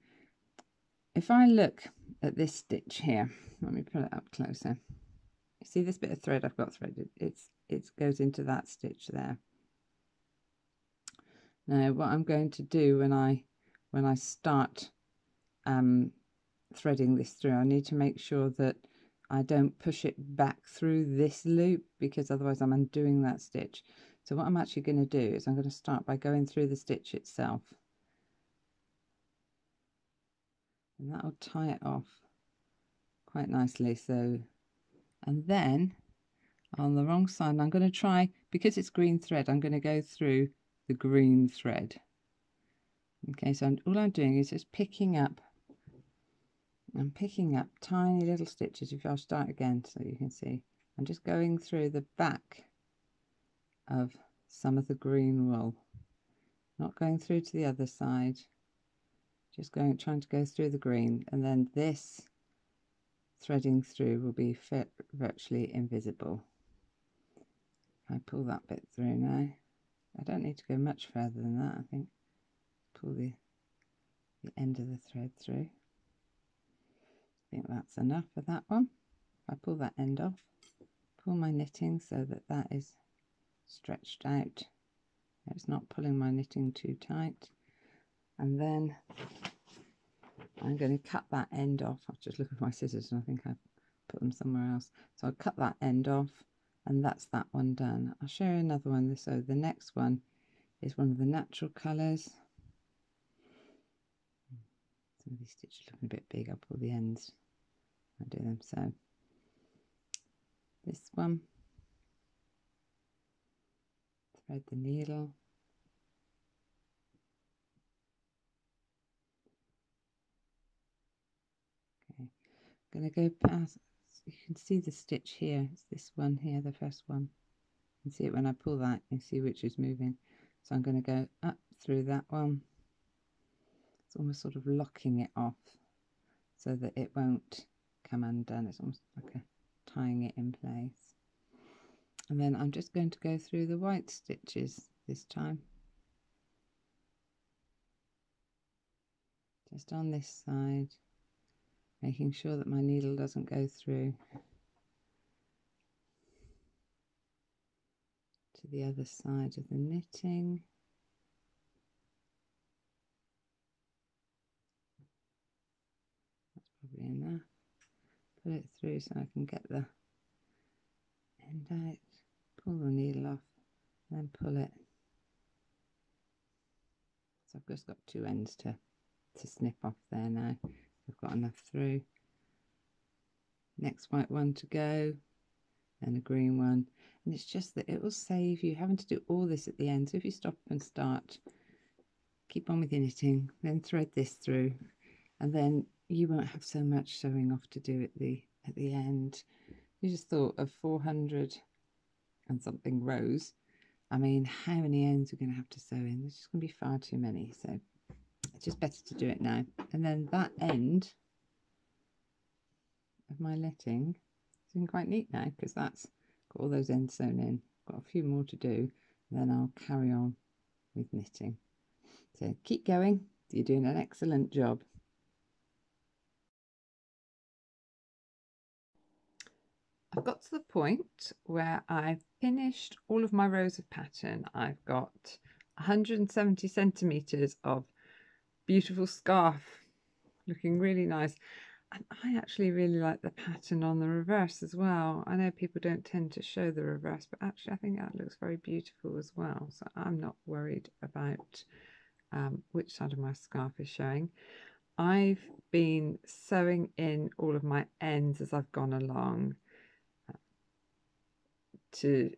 if I look at this stitch here, let me pull it up closer. You see this bit of thread I've got threaded? It's it goes into that stitch there. Now what I'm going to do when I when I start um, threading this through, I need to make sure that I don't push it back through this loop because otherwise I'm undoing that stitch. So what I'm actually going to do is I'm going to start by going through the stitch itself. And that'll tie it off quite nicely. So, and then on the wrong side, I'm going to try, because it's green thread, I'm going to go through the green thread. Okay, so all I'm doing is just picking up I'm picking up tiny little stitches if I'll start again so you can see. I'm just going through the back of some of the green wool. Not going through to the other side. Just going trying to go through the green. And then this threading through will be virtually invisible. I pull that bit through now I don't need to go much further than that I think. Pull the the end of the thread through think that's enough for that one. I pull that end off, pull my knitting so that that is stretched out. It's not pulling my knitting too tight. And then I'm going to cut that end off. I've just looked at my scissors and I think I've put them somewhere else. So I'll cut that end off and that's that one done. I'll show you another one. So the next one is one of the natural colours. Some of these stitches looking a bit big. I'll pull the ends I do them so. This one. Thread the needle. Okay. I'm going to go past you can see the stitch here. It's this one here the first one. You can see it when I pull that you see which is moving. So I'm going to go up through that one. It's almost sort of locking it off so that it won't come undone. It's almost like a tying it in place. And then I'm just going to go through the white stitches this time. Just on this side, making sure that my needle doesn't go through to the other side of the knitting. That's probably enough pull it through so I can get the end out, pull the needle off, then pull it. So I've just got two ends to, to snip off there now. I've got enough through. Next white one to go, and a green one. And it's just that it will save you having to do all this at the end. So if you stop and start, keep on with your knitting, then thread this through, and then you won't have so much sewing off to do at the at the end. You just thought of 400 and something rows. I mean, how many ends are going to have to sew in? There's just going to be far too many. So it's just better to do it now. And then that end of my letting is in quite neat now because that's got all those ends sewn in. Got a few more to do. then I'll carry on with knitting. So keep going. You're doing an excellent job. I've got to the point where I've finished all of my rows of pattern. I've got 170 centimeters of beautiful scarf looking really nice and I actually really like the pattern on the reverse as well. I know people don't tend to show the reverse, but actually I think that looks very beautiful as well. So I'm not worried about um, which side of my scarf is showing. I've been sewing in all of my ends as I've gone along to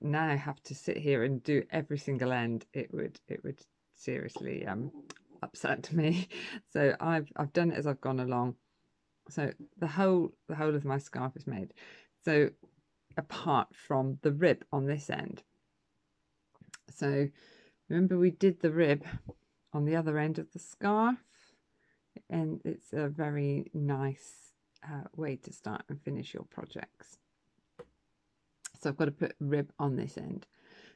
now have to sit here and do every single end. It would it would seriously um, upset *laughs* me. So I've I've done it as I've gone along so the whole the whole of my scarf is made. So apart from the rib on this end. So remember we did the rib on the other end of the scarf and it's a very nice uh, way to start and finish your projects. So I've got to put rib on this end.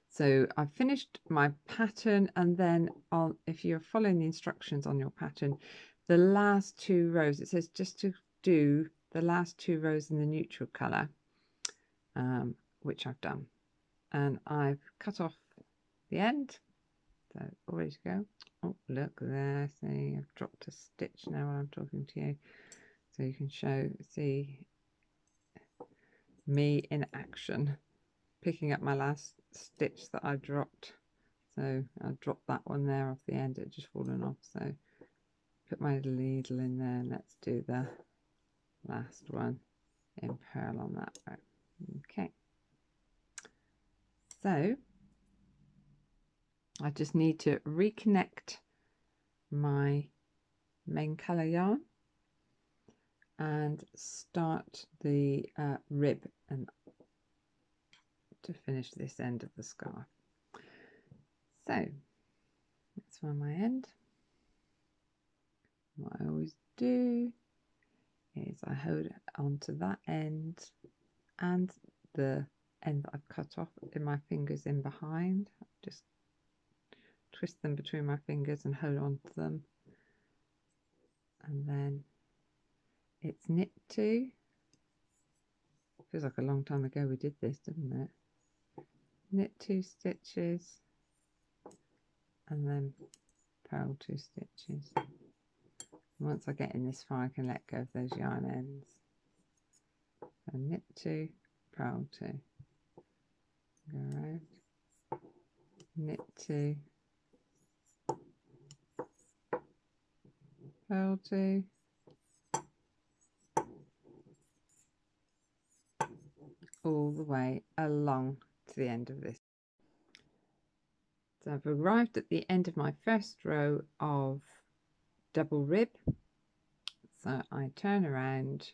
So I've finished my pattern and then on, if you're following the instructions on your pattern, the last two rows, it says just to do the last two rows in the neutral colour, um, which I've done. And I've cut off the end, so all ready to go. Oh, look there, see, I've dropped a stitch now while I'm talking to you. So you can show, see me in action, picking up my last stitch that I dropped. So I dropped that one there off the end, it just fallen off. So put my needle in there and let's do the last one in purl on that row. Okay. So I just need to reconnect my main colour yarn and start the uh, rib and to finish this end of the scarf. So that's find my end. What I always do is I hold onto that end and the end that I've cut off in my fingers in behind. Just twist them between my fingers and hold on to them. And then it's knit two. Feels like a long time ago we did this, doesn't it? Knit two stitches and then purl two stitches. Once I get in this far, I can let go of those yarn ends. So knit two, purl two, go around, knit two, purl two, all the way along to the end of this. So I've arrived at the end of my first row of double rib. So I turn around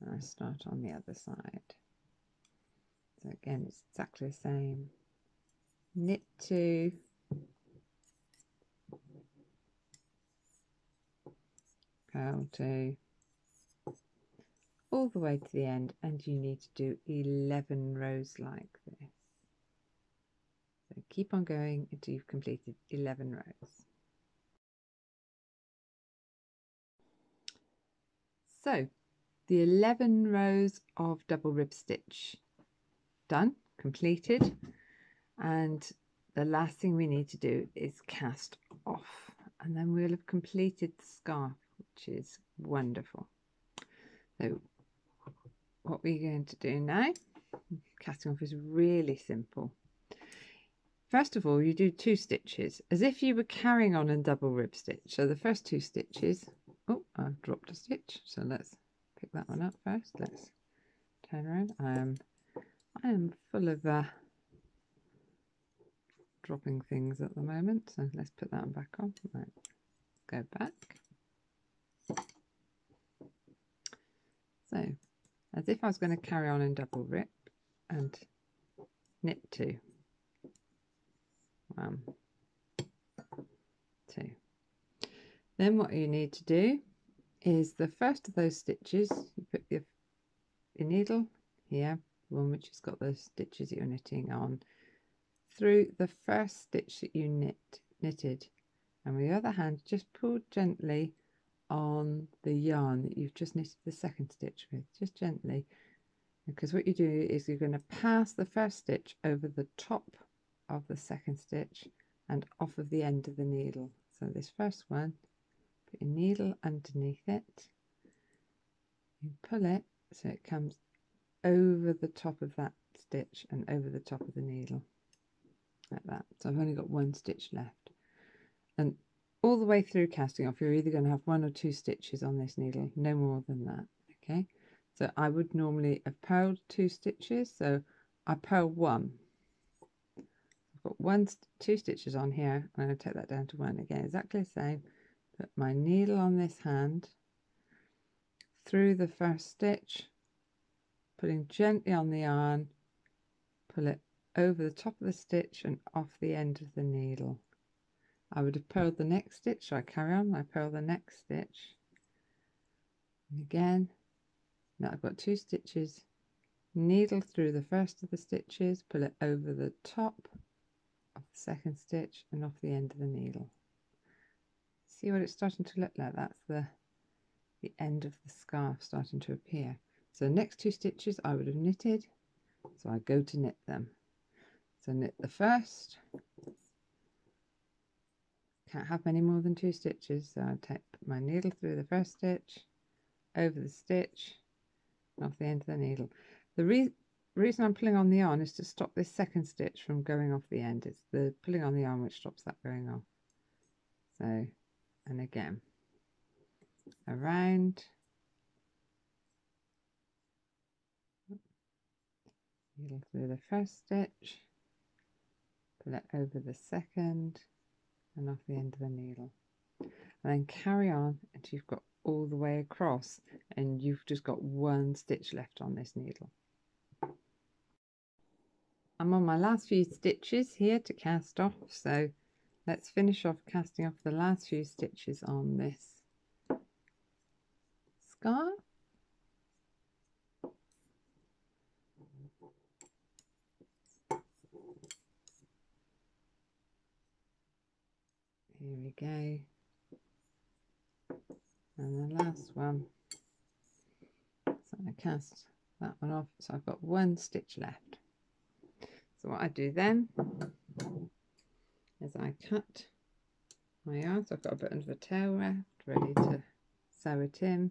and I start on the other side. So again, it's exactly the same. Knit two, purl two, all the way to the end, and you need to do 11 rows like this. So keep on going until you've completed 11 rows. So the 11 rows of double rib stitch done, completed. And the last thing we need to do is cast off and then we'll have completed the scarf, which is wonderful. So what we're going to do now, casting off is really simple. First of all, you do two stitches as if you were carrying on a double rib stitch. So the first two stitches, oh, I've dropped a stitch. So let's pick that one up first. Let's turn around. I am, I am full of uh, dropping things at the moment. So let's put that one back on. Right, go back. So as if I was going to carry on in double rib and knit two. One, two. Then what you need to do is the first of those stitches, you put your, your needle here, one which has got the stitches you're knitting on, through the first stitch that you knit knitted. And with the other hand just pull gently on the yarn that you've just knitted the second stitch with, just gently. Because what you do is you're going to pass the first stitch over the top of the second stitch and off of the end of the needle. So this first one, put your needle underneath it, you pull it so it comes over the top of that stitch and over the top of the needle like that so I've only got one stitch left and all the way through casting off you're either going to have one or two stitches on this needle no more than that okay? So I would normally have purled two stitches so I purl one. I've got one two stitches on here I'm going to take that down to one again exactly the same. Put my needle on this hand through the first stitch putting gently on the yarn pull it over the top of the stitch and off the end of the needle. I would have purled the next stitch, so I carry on, I purl the next stitch. And again, now I've got two stitches, needle through the first of the stitches, pull it over the top of the second stitch and off the end of the needle. See what it's starting to look like? That's the, the end of the scarf starting to appear. So the next two stitches I would have knitted, so I go to knit them. So knit the first, can't have many more than two stitches, so I take my needle through the first stitch, over the stitch, off the end of the needle. The re reason I'm pulling on the yarn is to stop this second stitch from going off the end. It's the pulling on the yarn which stops that going off. So, and again, around, needle through the first stitch, pull it over the second and off the end of the needle. And then carry on until you've got all the way across and you've just got one stitch left on this needle. I'm on my last few stitches here to cast off so let's finish off casting off the last few stitches on this scarf Here we go. And the last one. So I cast that one off. So I've got one stitch left. So what I do then is I cut my yarn. So I've got a bit of a tail left ready to sew it in.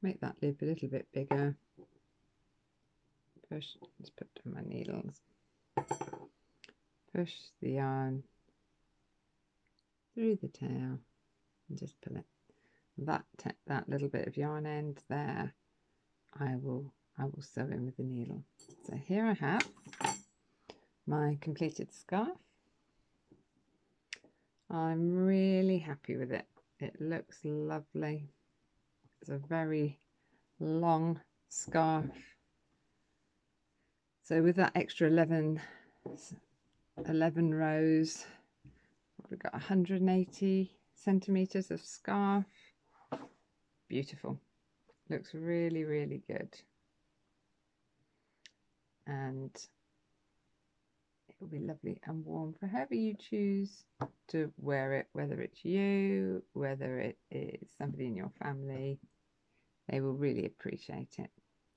Make that loop a little bit bigger. Push, let's put down my needles. Push the yarn through the tail and just pull it. That that little bit of yarn end there, I will I will sew in with the needle. So here I have my completed scarf. I'm really happy with it. It looks lovely. It's a very long scarf. So with that extra 11, 11 rows, we've got 180 centimeters of scarf. Beautiful. Looks really really good. And it will be lovely and warm for whoever you choose to wear it whether it's you whether it is somebody in your family they will really appreciate it.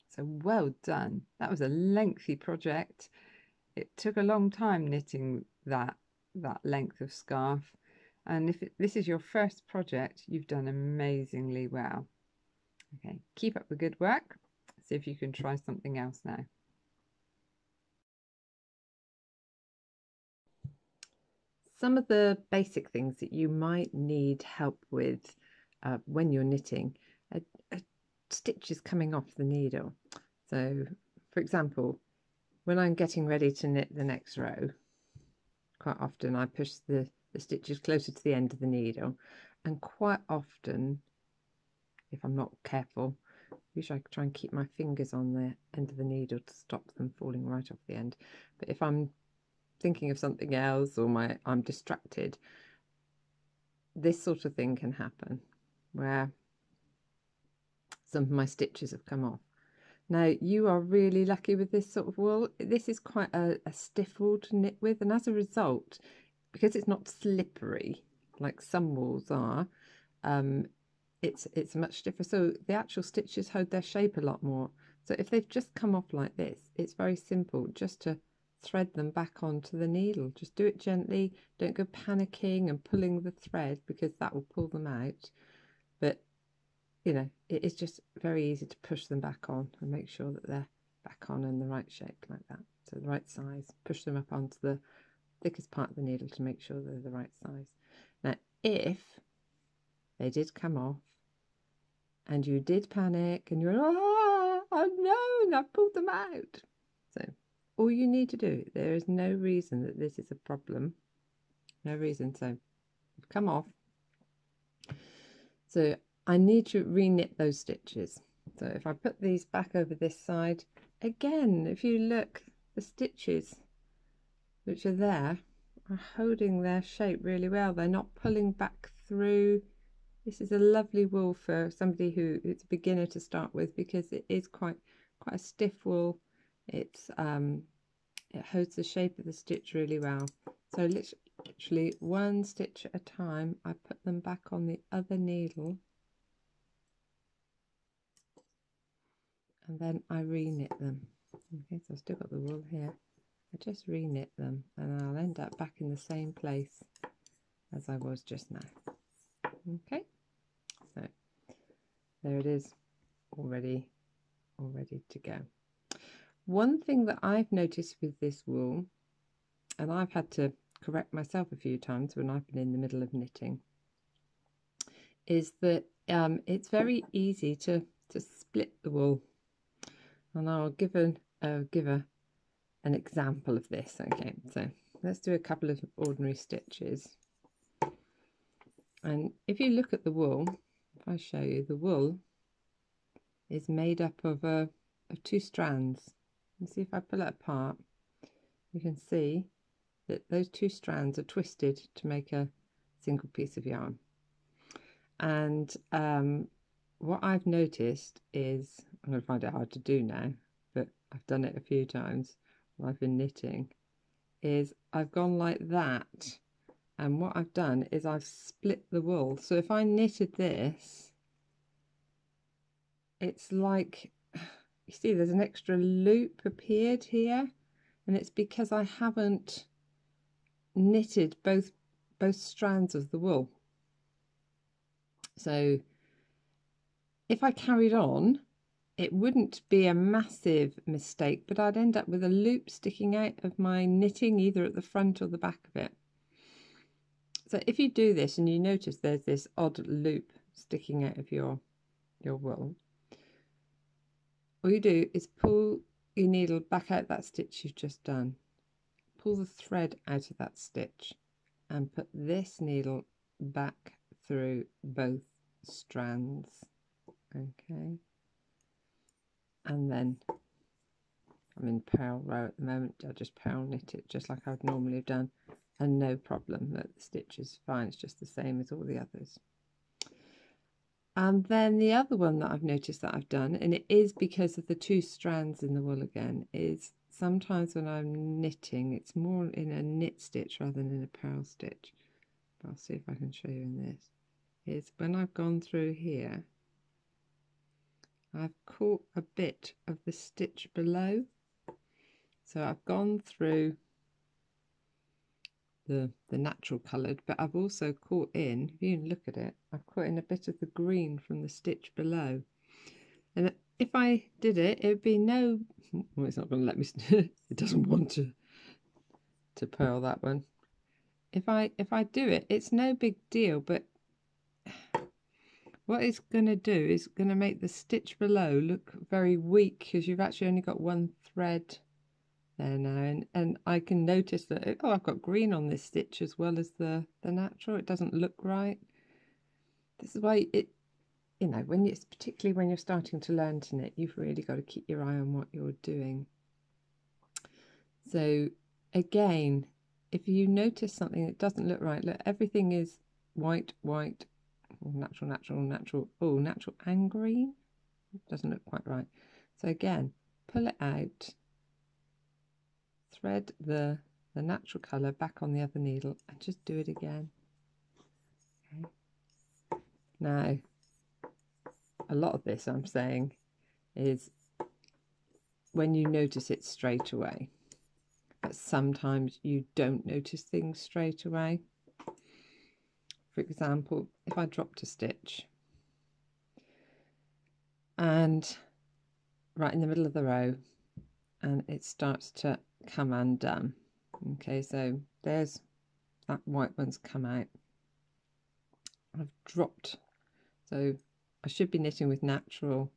So well done. That was a lengthy project. It took a long time knitting that that length of scarf. And if it, this is your first project, you've done amazingly well. Okay, keep up the good work. See if you can try something else now. Some of the basic things that you might need help with uh, when you're knitting a stitch is coming off the needle. So, for example, when I'm getting ready to knit the next row, quite often I push the, the stitches closer to the end of the needle. And quite often if I'm not careful usually I try and keep my fingers on the end of the needle to stop them falling right off the end. But if I'm thinking of something else or my I'm distracted this sort of thing can happen where some of my stitches have come off now you are really lucky with this sort of wool. This is quite a, a stiff wool to knit with and as a result, because it's not slippery like some wools are, um, it's it's much stiffer. So the actual stitches hold their shape a lot more. So if they've just come off like this, it's very simple just to thread them back onto the needle. Just do it gently. Don't go panicking and pulling the thread because that will pull them out. You know, it is just very easy to push them back on and make sure that they're back on in the right shape like that. So the right size. Push them up onto the thickest part of the needle to make sure they're the right size. Now, if they did come off and you did panic and you're, oh, oh no, and I've pulled them out. So all you need to do, there is no reason that this is a problem. No reason. So come off. So I need to re-knit those stitches. So if I put these back over this side, again, if you look, the stitches which are there are holding their shape really well. They're not pulling back through. This is a lovely wool for somebody who is a beginner to start with because it is quite quite a stiff wool it's um, it holds the shape of the stitch really well. So literally one stitch at a time, I put them back on the other needle. And then I re-knit them. Okay, so I've still got the wool here. I just re-knit them and I'll end up back in the same place as I was just now. Okay, so there it is, all ready, all ready to go. One thing that I've noticed with this wool, and I've had to correct myself a few times when I've been in the middle of knitting, is that um, it's very easy to, to split the wool. And I'll give, an, uh, give a, an example of this. Okay, so let's do a couple of ordinary stitches. And if you look at the wool, if I show you, the wool is made up of, uh, of two strands. And see if I pull it apart, you can see that those two strands are twisted to make a single piece of yarn. And um, what I've noticed is, I'm going to find it hard to do now, but I've done it a few times while I've been knitting, is I've gone like that. And what I've done is I've split the wool. So if I knitted this, it's like you see there's an extra loop appeared here and it's because I haven't knitted both both strands of the wool so if I carried on it wouldn't be a massive mistake but I'd end up with a loop sticking out of my knitting either at the front or the back of it. So if you do this and you notice there's this odd loop sticking out of your your wool all you do is pull your needle back out that stitch you've just done. Pull the thread out of that stitch and put this needle back through both strands. Okay and then I'm in purl row at the moment I just purl knit it just like I would normally have done and no problem that the stitch is fine it's just the same as all the others and then the other one that I've noticed that I've done, and it is because of the two strands in the wool again, is sometimes when I'm knitting, it's more in a knit stitch rather than in a purl stitch. But I'll see if I can show you in this. Is when I've gone through here, I've caught a bit of the stitch below. So I've gone through the, the natural coloured, but I've also caught in, if you can look at it, I've caught in a bit of the green from the stitch below. And if I did it, it would be no, well, it's not going to let me, *laughs* it doesn't want to, to purl that one. If I, if I do it, it's no big deal, but what it's going to do is going to make the stitch below look very weak because you've actually only got one thread there now and, and I can notice that oh I've got green on this stitch as well as the the natural it doesn't look right. This is why it you know when it's particularly when you're starting to learn to knit you've really got to keep your eye on what you're doing. So again if you notice something that doesn't look right look everything is white white natural natural natural oh natural and green doesn't look quite right so again pull it out thread the, the natural colour back on the other needle and just do it again. Okay. Now, a lot of this I'm saying is when you notice it straight away. But sometimes you don't notice things straight away. For example, if I dropped a stitch and right in the middle of the row and it starts to come undone. Okay, so there's that white one's come out. I've dropped, so I should be knitting with natural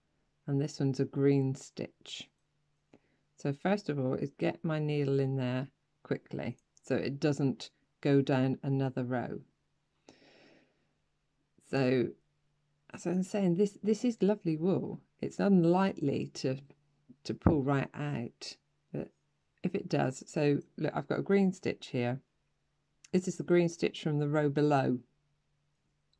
and this one's a green stitch. So first of all is get my needle in there quickly so it doesn't go down another row. So as I'm saying, this, this is lovely wool. It's unlikely to, to pull right out, but if it does, so look, I've got a green stitch here. This is the green stitch from the row below.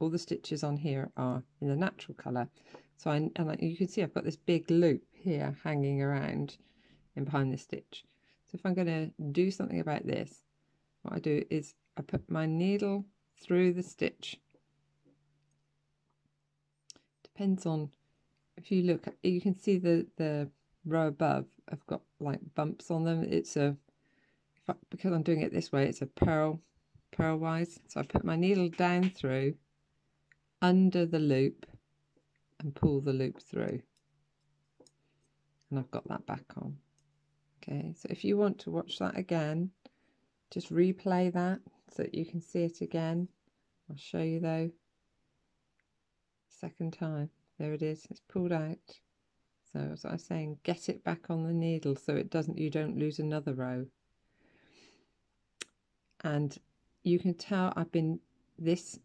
All the stitches on here are in the natural colour. So I, and I, you can see I've got this big loop here hanging around in behind the stitch. So if I'm going to do something about this, what I do is I put my needle through the stitch. Depends on, if you look, you can see the, the row above, I've got like bumps on them. It's a, because I'm doing it this way, it's a purl, purlwise. So I put my needle down through, under the loop, and pull the loop through. And I've got that back on. Okay, so if you want to watch that again, just replay that so that you can see it again. I'll show you though. Second time. There it is. It's pulled out. So as I was saying, get it back on the needle so it doesn't you don't lose another row. And you can tell I've been this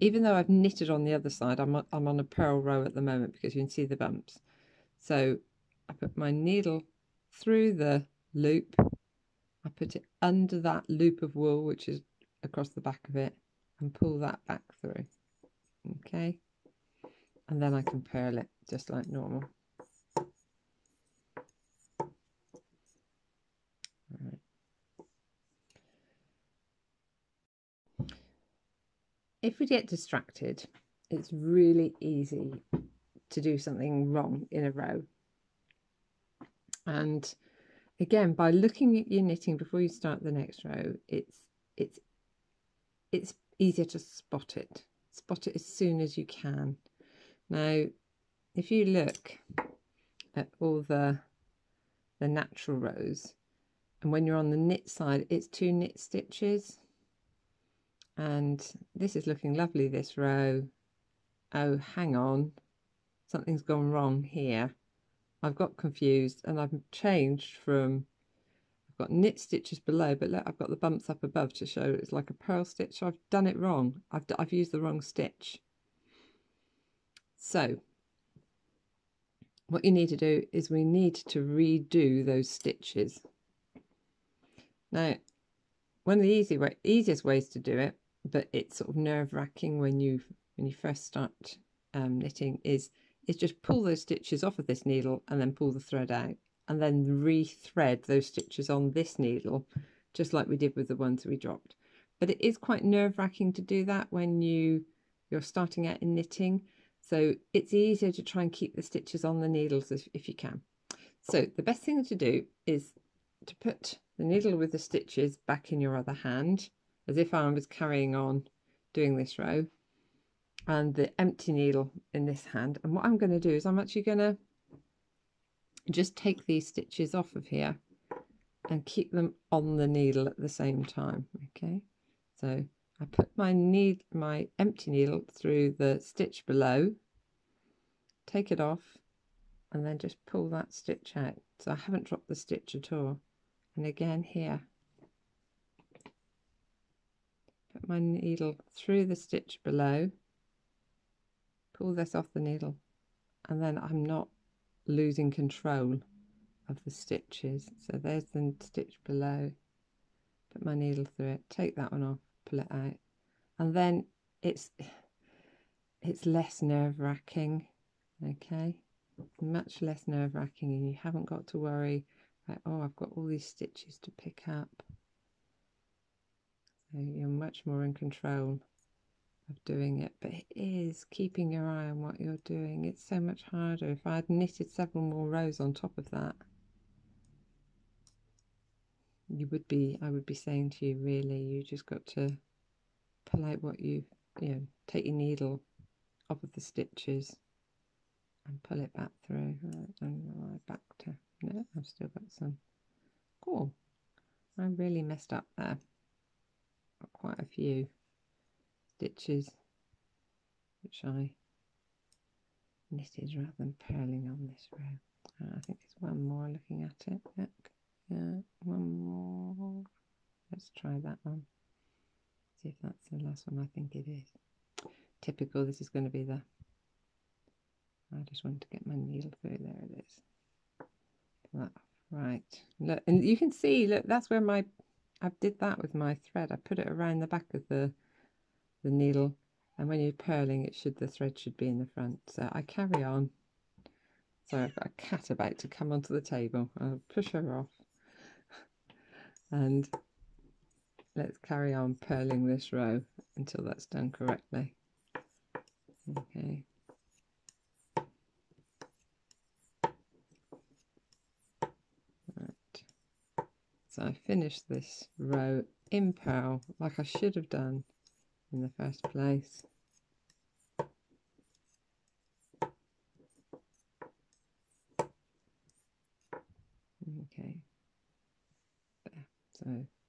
even though I've knitted on the other side, I'm, I'm on a purl row at the moment because you can see the bumps. So I put my needle through the loop. I put it under that loop of wool, which is across the back of it, and pull that back through. Okay. And then I can purl it just like normal. If we get distracted, it's really easy to do something wrong in a row. And again, by looking at your knitting before you start the next row, it's it's it's easier to spot it. Spot it as soon as you can. Now, if you look at all the the natural rows, and when you're on the knit side, it's two knit stitches. And this is looking lovely, this row. Oh, hang on. Something's gone wrong here. I've got confused and I've changed from I've got knit stitches below but look I've got the bumps up above to show it's like a purl stitch so I've done it wrong I've, I've used the wrong stitch so what you need to do is we need to redo those stitches. Now one of the easy way, easiest ways to do it but it's sort of nerve-wracking when you when you first start um, knitting is is just pull those stitches off of this needle and then pull the thread out and then rethread those stitches on this needle just like we did with the ones we dropped. But it is quite nerve-wracking to do that when you you're starting out in knitting so it's easier to try and keep the stitches on the needles if, if you can. So the best thing to do is to put the needle with the stitches back in your other hand as if I was carrying on doing this row and the empty needle in this hand. And what I'm going to do is I'm actually going to just take these stitches off of here and keep them on the needle at the same time okay? So I put my need my empty needle through the stitch below take it off and then just pull that stitch out. So I haven't dropped the stitch at all. And again here. Put my needle through the stitch below. Pull this off the needle. And then I'm not losing control of the stitches. So there's the stitch below. Put my needle through it. Take that one off pull it out and then it's it's less nerve-wracking okay much less nerve-wracking and you haven't got to worry like oh I've got all these stitches to pick up so you're much more in control of doing it, but it is keeping your eye on what you're doing. It's so much harder. If I had knitted several more rows on top of that, you would be, I would be saying to you, really, you just got to pull out what you, you know, take your needle off of the stitches and pull it back through. Right, back to, no, I've still got some. Cool. I really messed up there. Got quite a few stitches which I knitted rather than purling on this row. Uh, I think there's one more looking at it. Yeah, one more. Let's try that one. See if that's the last one. I think it is. Typical. This is going to be the. I just want to get my needle through. There it is. Right. Look, and you can see. Look, that's where my. I did that with my thread. I put it around the back of the the needle and when you're purling it should the thread should be in the front so I carry on so I've got a cat about to come onto the table I'll push her off and let's carry on purling this row until that's done correctly. Okay. So I finished this row in purl like I should have done in the first place. Okay, there.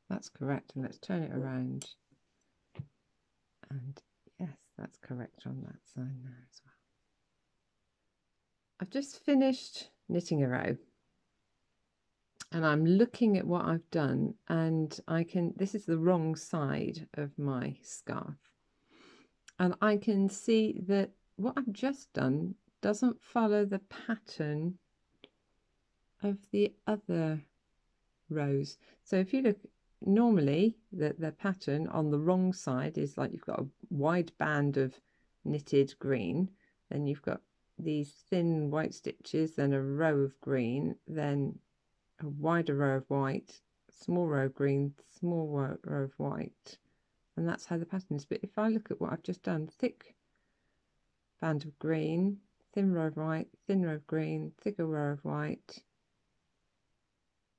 That's correct, and let's turn it around. And yes, that's correct on that side now as well. I've just finished knitting a row and I'm looking at what I've done and I can this is the wrong side of my scarf and I can see that what I've just done doesn't follow the pattern of the other rows so if you look normally the, the pattern on the wrong side is like you've got a wide band of knitted green then you've got these thin white stitches then a row of green then a wider row of white, small row of green, small row of white. And that's how the pattern is. But if I look at what I've just done, thick band of green, thin row of white, thin row of green, thicker row of white.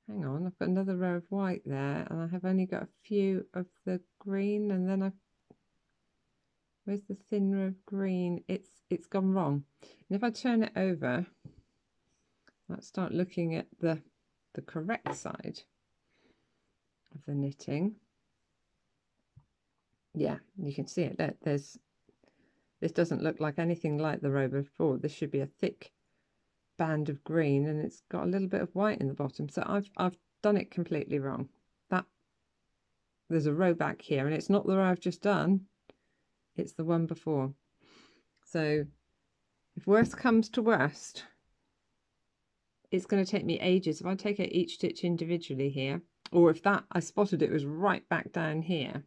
Hang on, I've got another row of white there, and I have only got a few of the green, and then I've where's the thin row of green? It's it's gone wrong. And if I turn it over, let's start looking at the the correct side of the knitting. Yeah, you can see it. There, there's this doesn't look like anything like the row before. This should be a thick band of green and it's got a little bit of white in the bottom. So I've I've done it completely wrong. That there's a row back here and it's not the row I've just done. It's the one before. So if worst comes to worst, it's going to take me ages. If I take out each stitch individually here, or if that I spotted it was right back down here,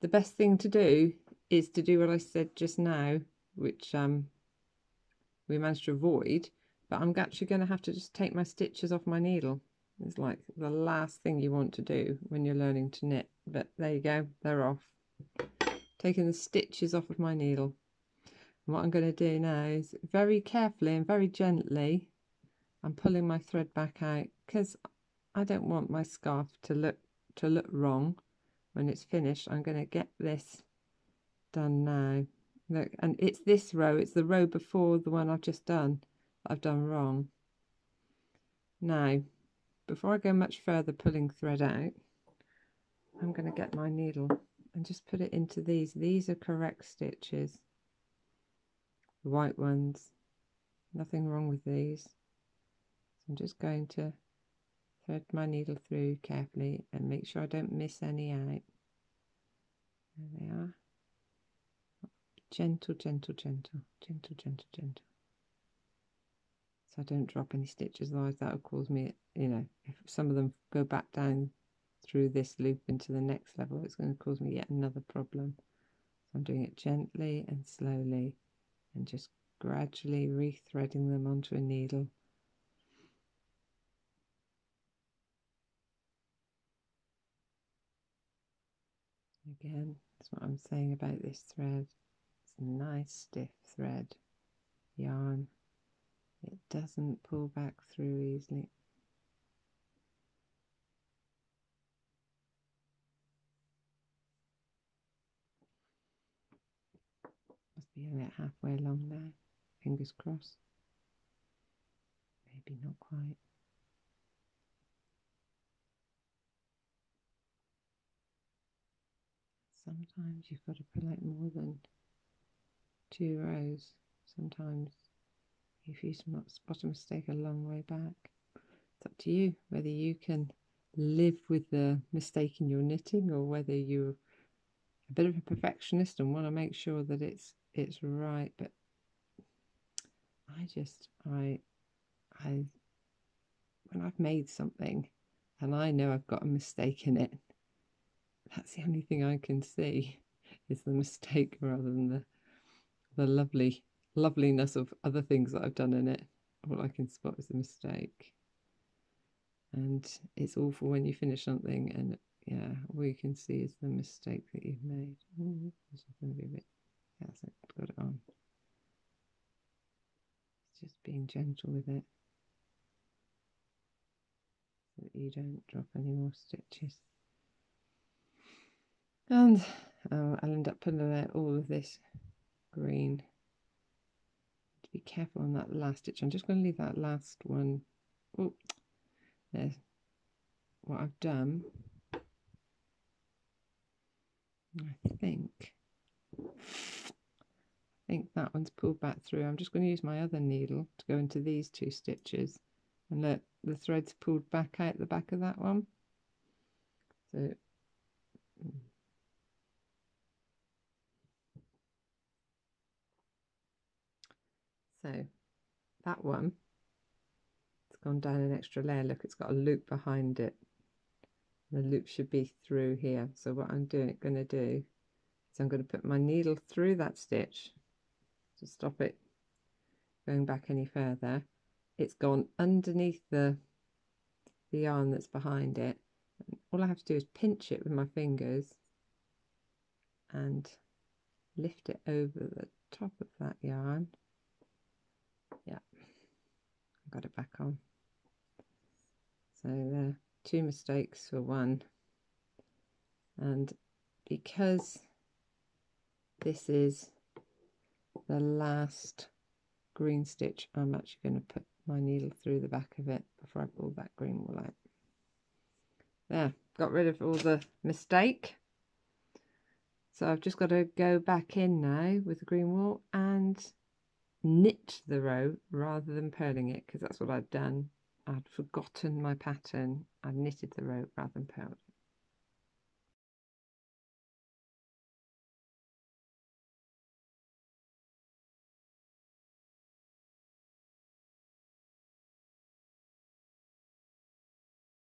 the best thing to do is to do what I said just now, which um, we managed to avoid, but I'm actually going to have to just take my stitches off my needle. It's like the last thing you want to do when you're learning to knit, but there you go, they're off. Taking the stitches off of my needle. And what I'm going to do now is very carefully and very gently, I'm pulling my thread back out because I don't want my scarf to look to look wrong when it's finished. I'm going to get this done now. Look, and it's this row, it's the row before the one I've just done I've done wrong. Now, before I go much further pulling thread out, I'm going to get my needle and just put it into these. These are correct stitches the white ones. Nothing wrong with these. So I'm just going to thread my needle through carefully and make sure I don't miss any out. There they are. Gentle, gentle, gentle, gentle, gentle, gentle. So I don't drop any stitches, otherwise that will cause me, you know, if some of them go back down through this loop into the next level, it's going to cause me yet another problem. So I'm doing it gently and slowly and just gradually rethreading them onto a needle. Again, That's what I'm saying about this thread. Nice stiff thread yarn. It doesn't pull back through easily. Must be about halfway along now. Fingers crossed. Maybe not quite. Sometimes you've got to pull out more than two rows. Sometimes if you spot a mistake a long way back, it's up to you whether you can live with the mistake in your knitting or whether you're a bit of a perfectionist and want to make sure that it's it's right. But I just I I when I've made something and I know I've got a mistake in it, that's the only thing I can see is the *laughs* mistake rather than the the lovely loveliness of other things that I've done in it. All I can spot is a mistake. And it's awful when you finish something and yeah, all you can see is the mistake that you've made. Ooh, this is be a bit, yes, I've got it on. It's just being gentle with it so that you don't drop any more stitches. And uh, I'll end up putting out all of this green To be careful on that last stitch. I'm just going to leave that last one. Oh, there's what I've done. I think, I think that one's pulled back through. I'm just going to use my other needle to go into these two stitches and let the threads pulled back out the back of that one. So So that one, it's gone down an extra layer. Look, it's got a loop behind it. The loop should be through here. So what I'm doing, going to do is I'm going to put my needle through that stitch to stop it going back any further. It's gone underneath the, the yarn that's behind it. All I have to do is pinch it with my fingers and lift it over the top of that yarn got it back on. So there two mistakes for one. And because this is the last green stitch I'm actually going to put my needle through the back of it before I pull that green wool out. There got rid of all the mistake. So I've just got to go back in now with the green wool and knit the row rather than purling it because that's what I've done. I'd forgotten my pattern. I've knitted the row rather than purled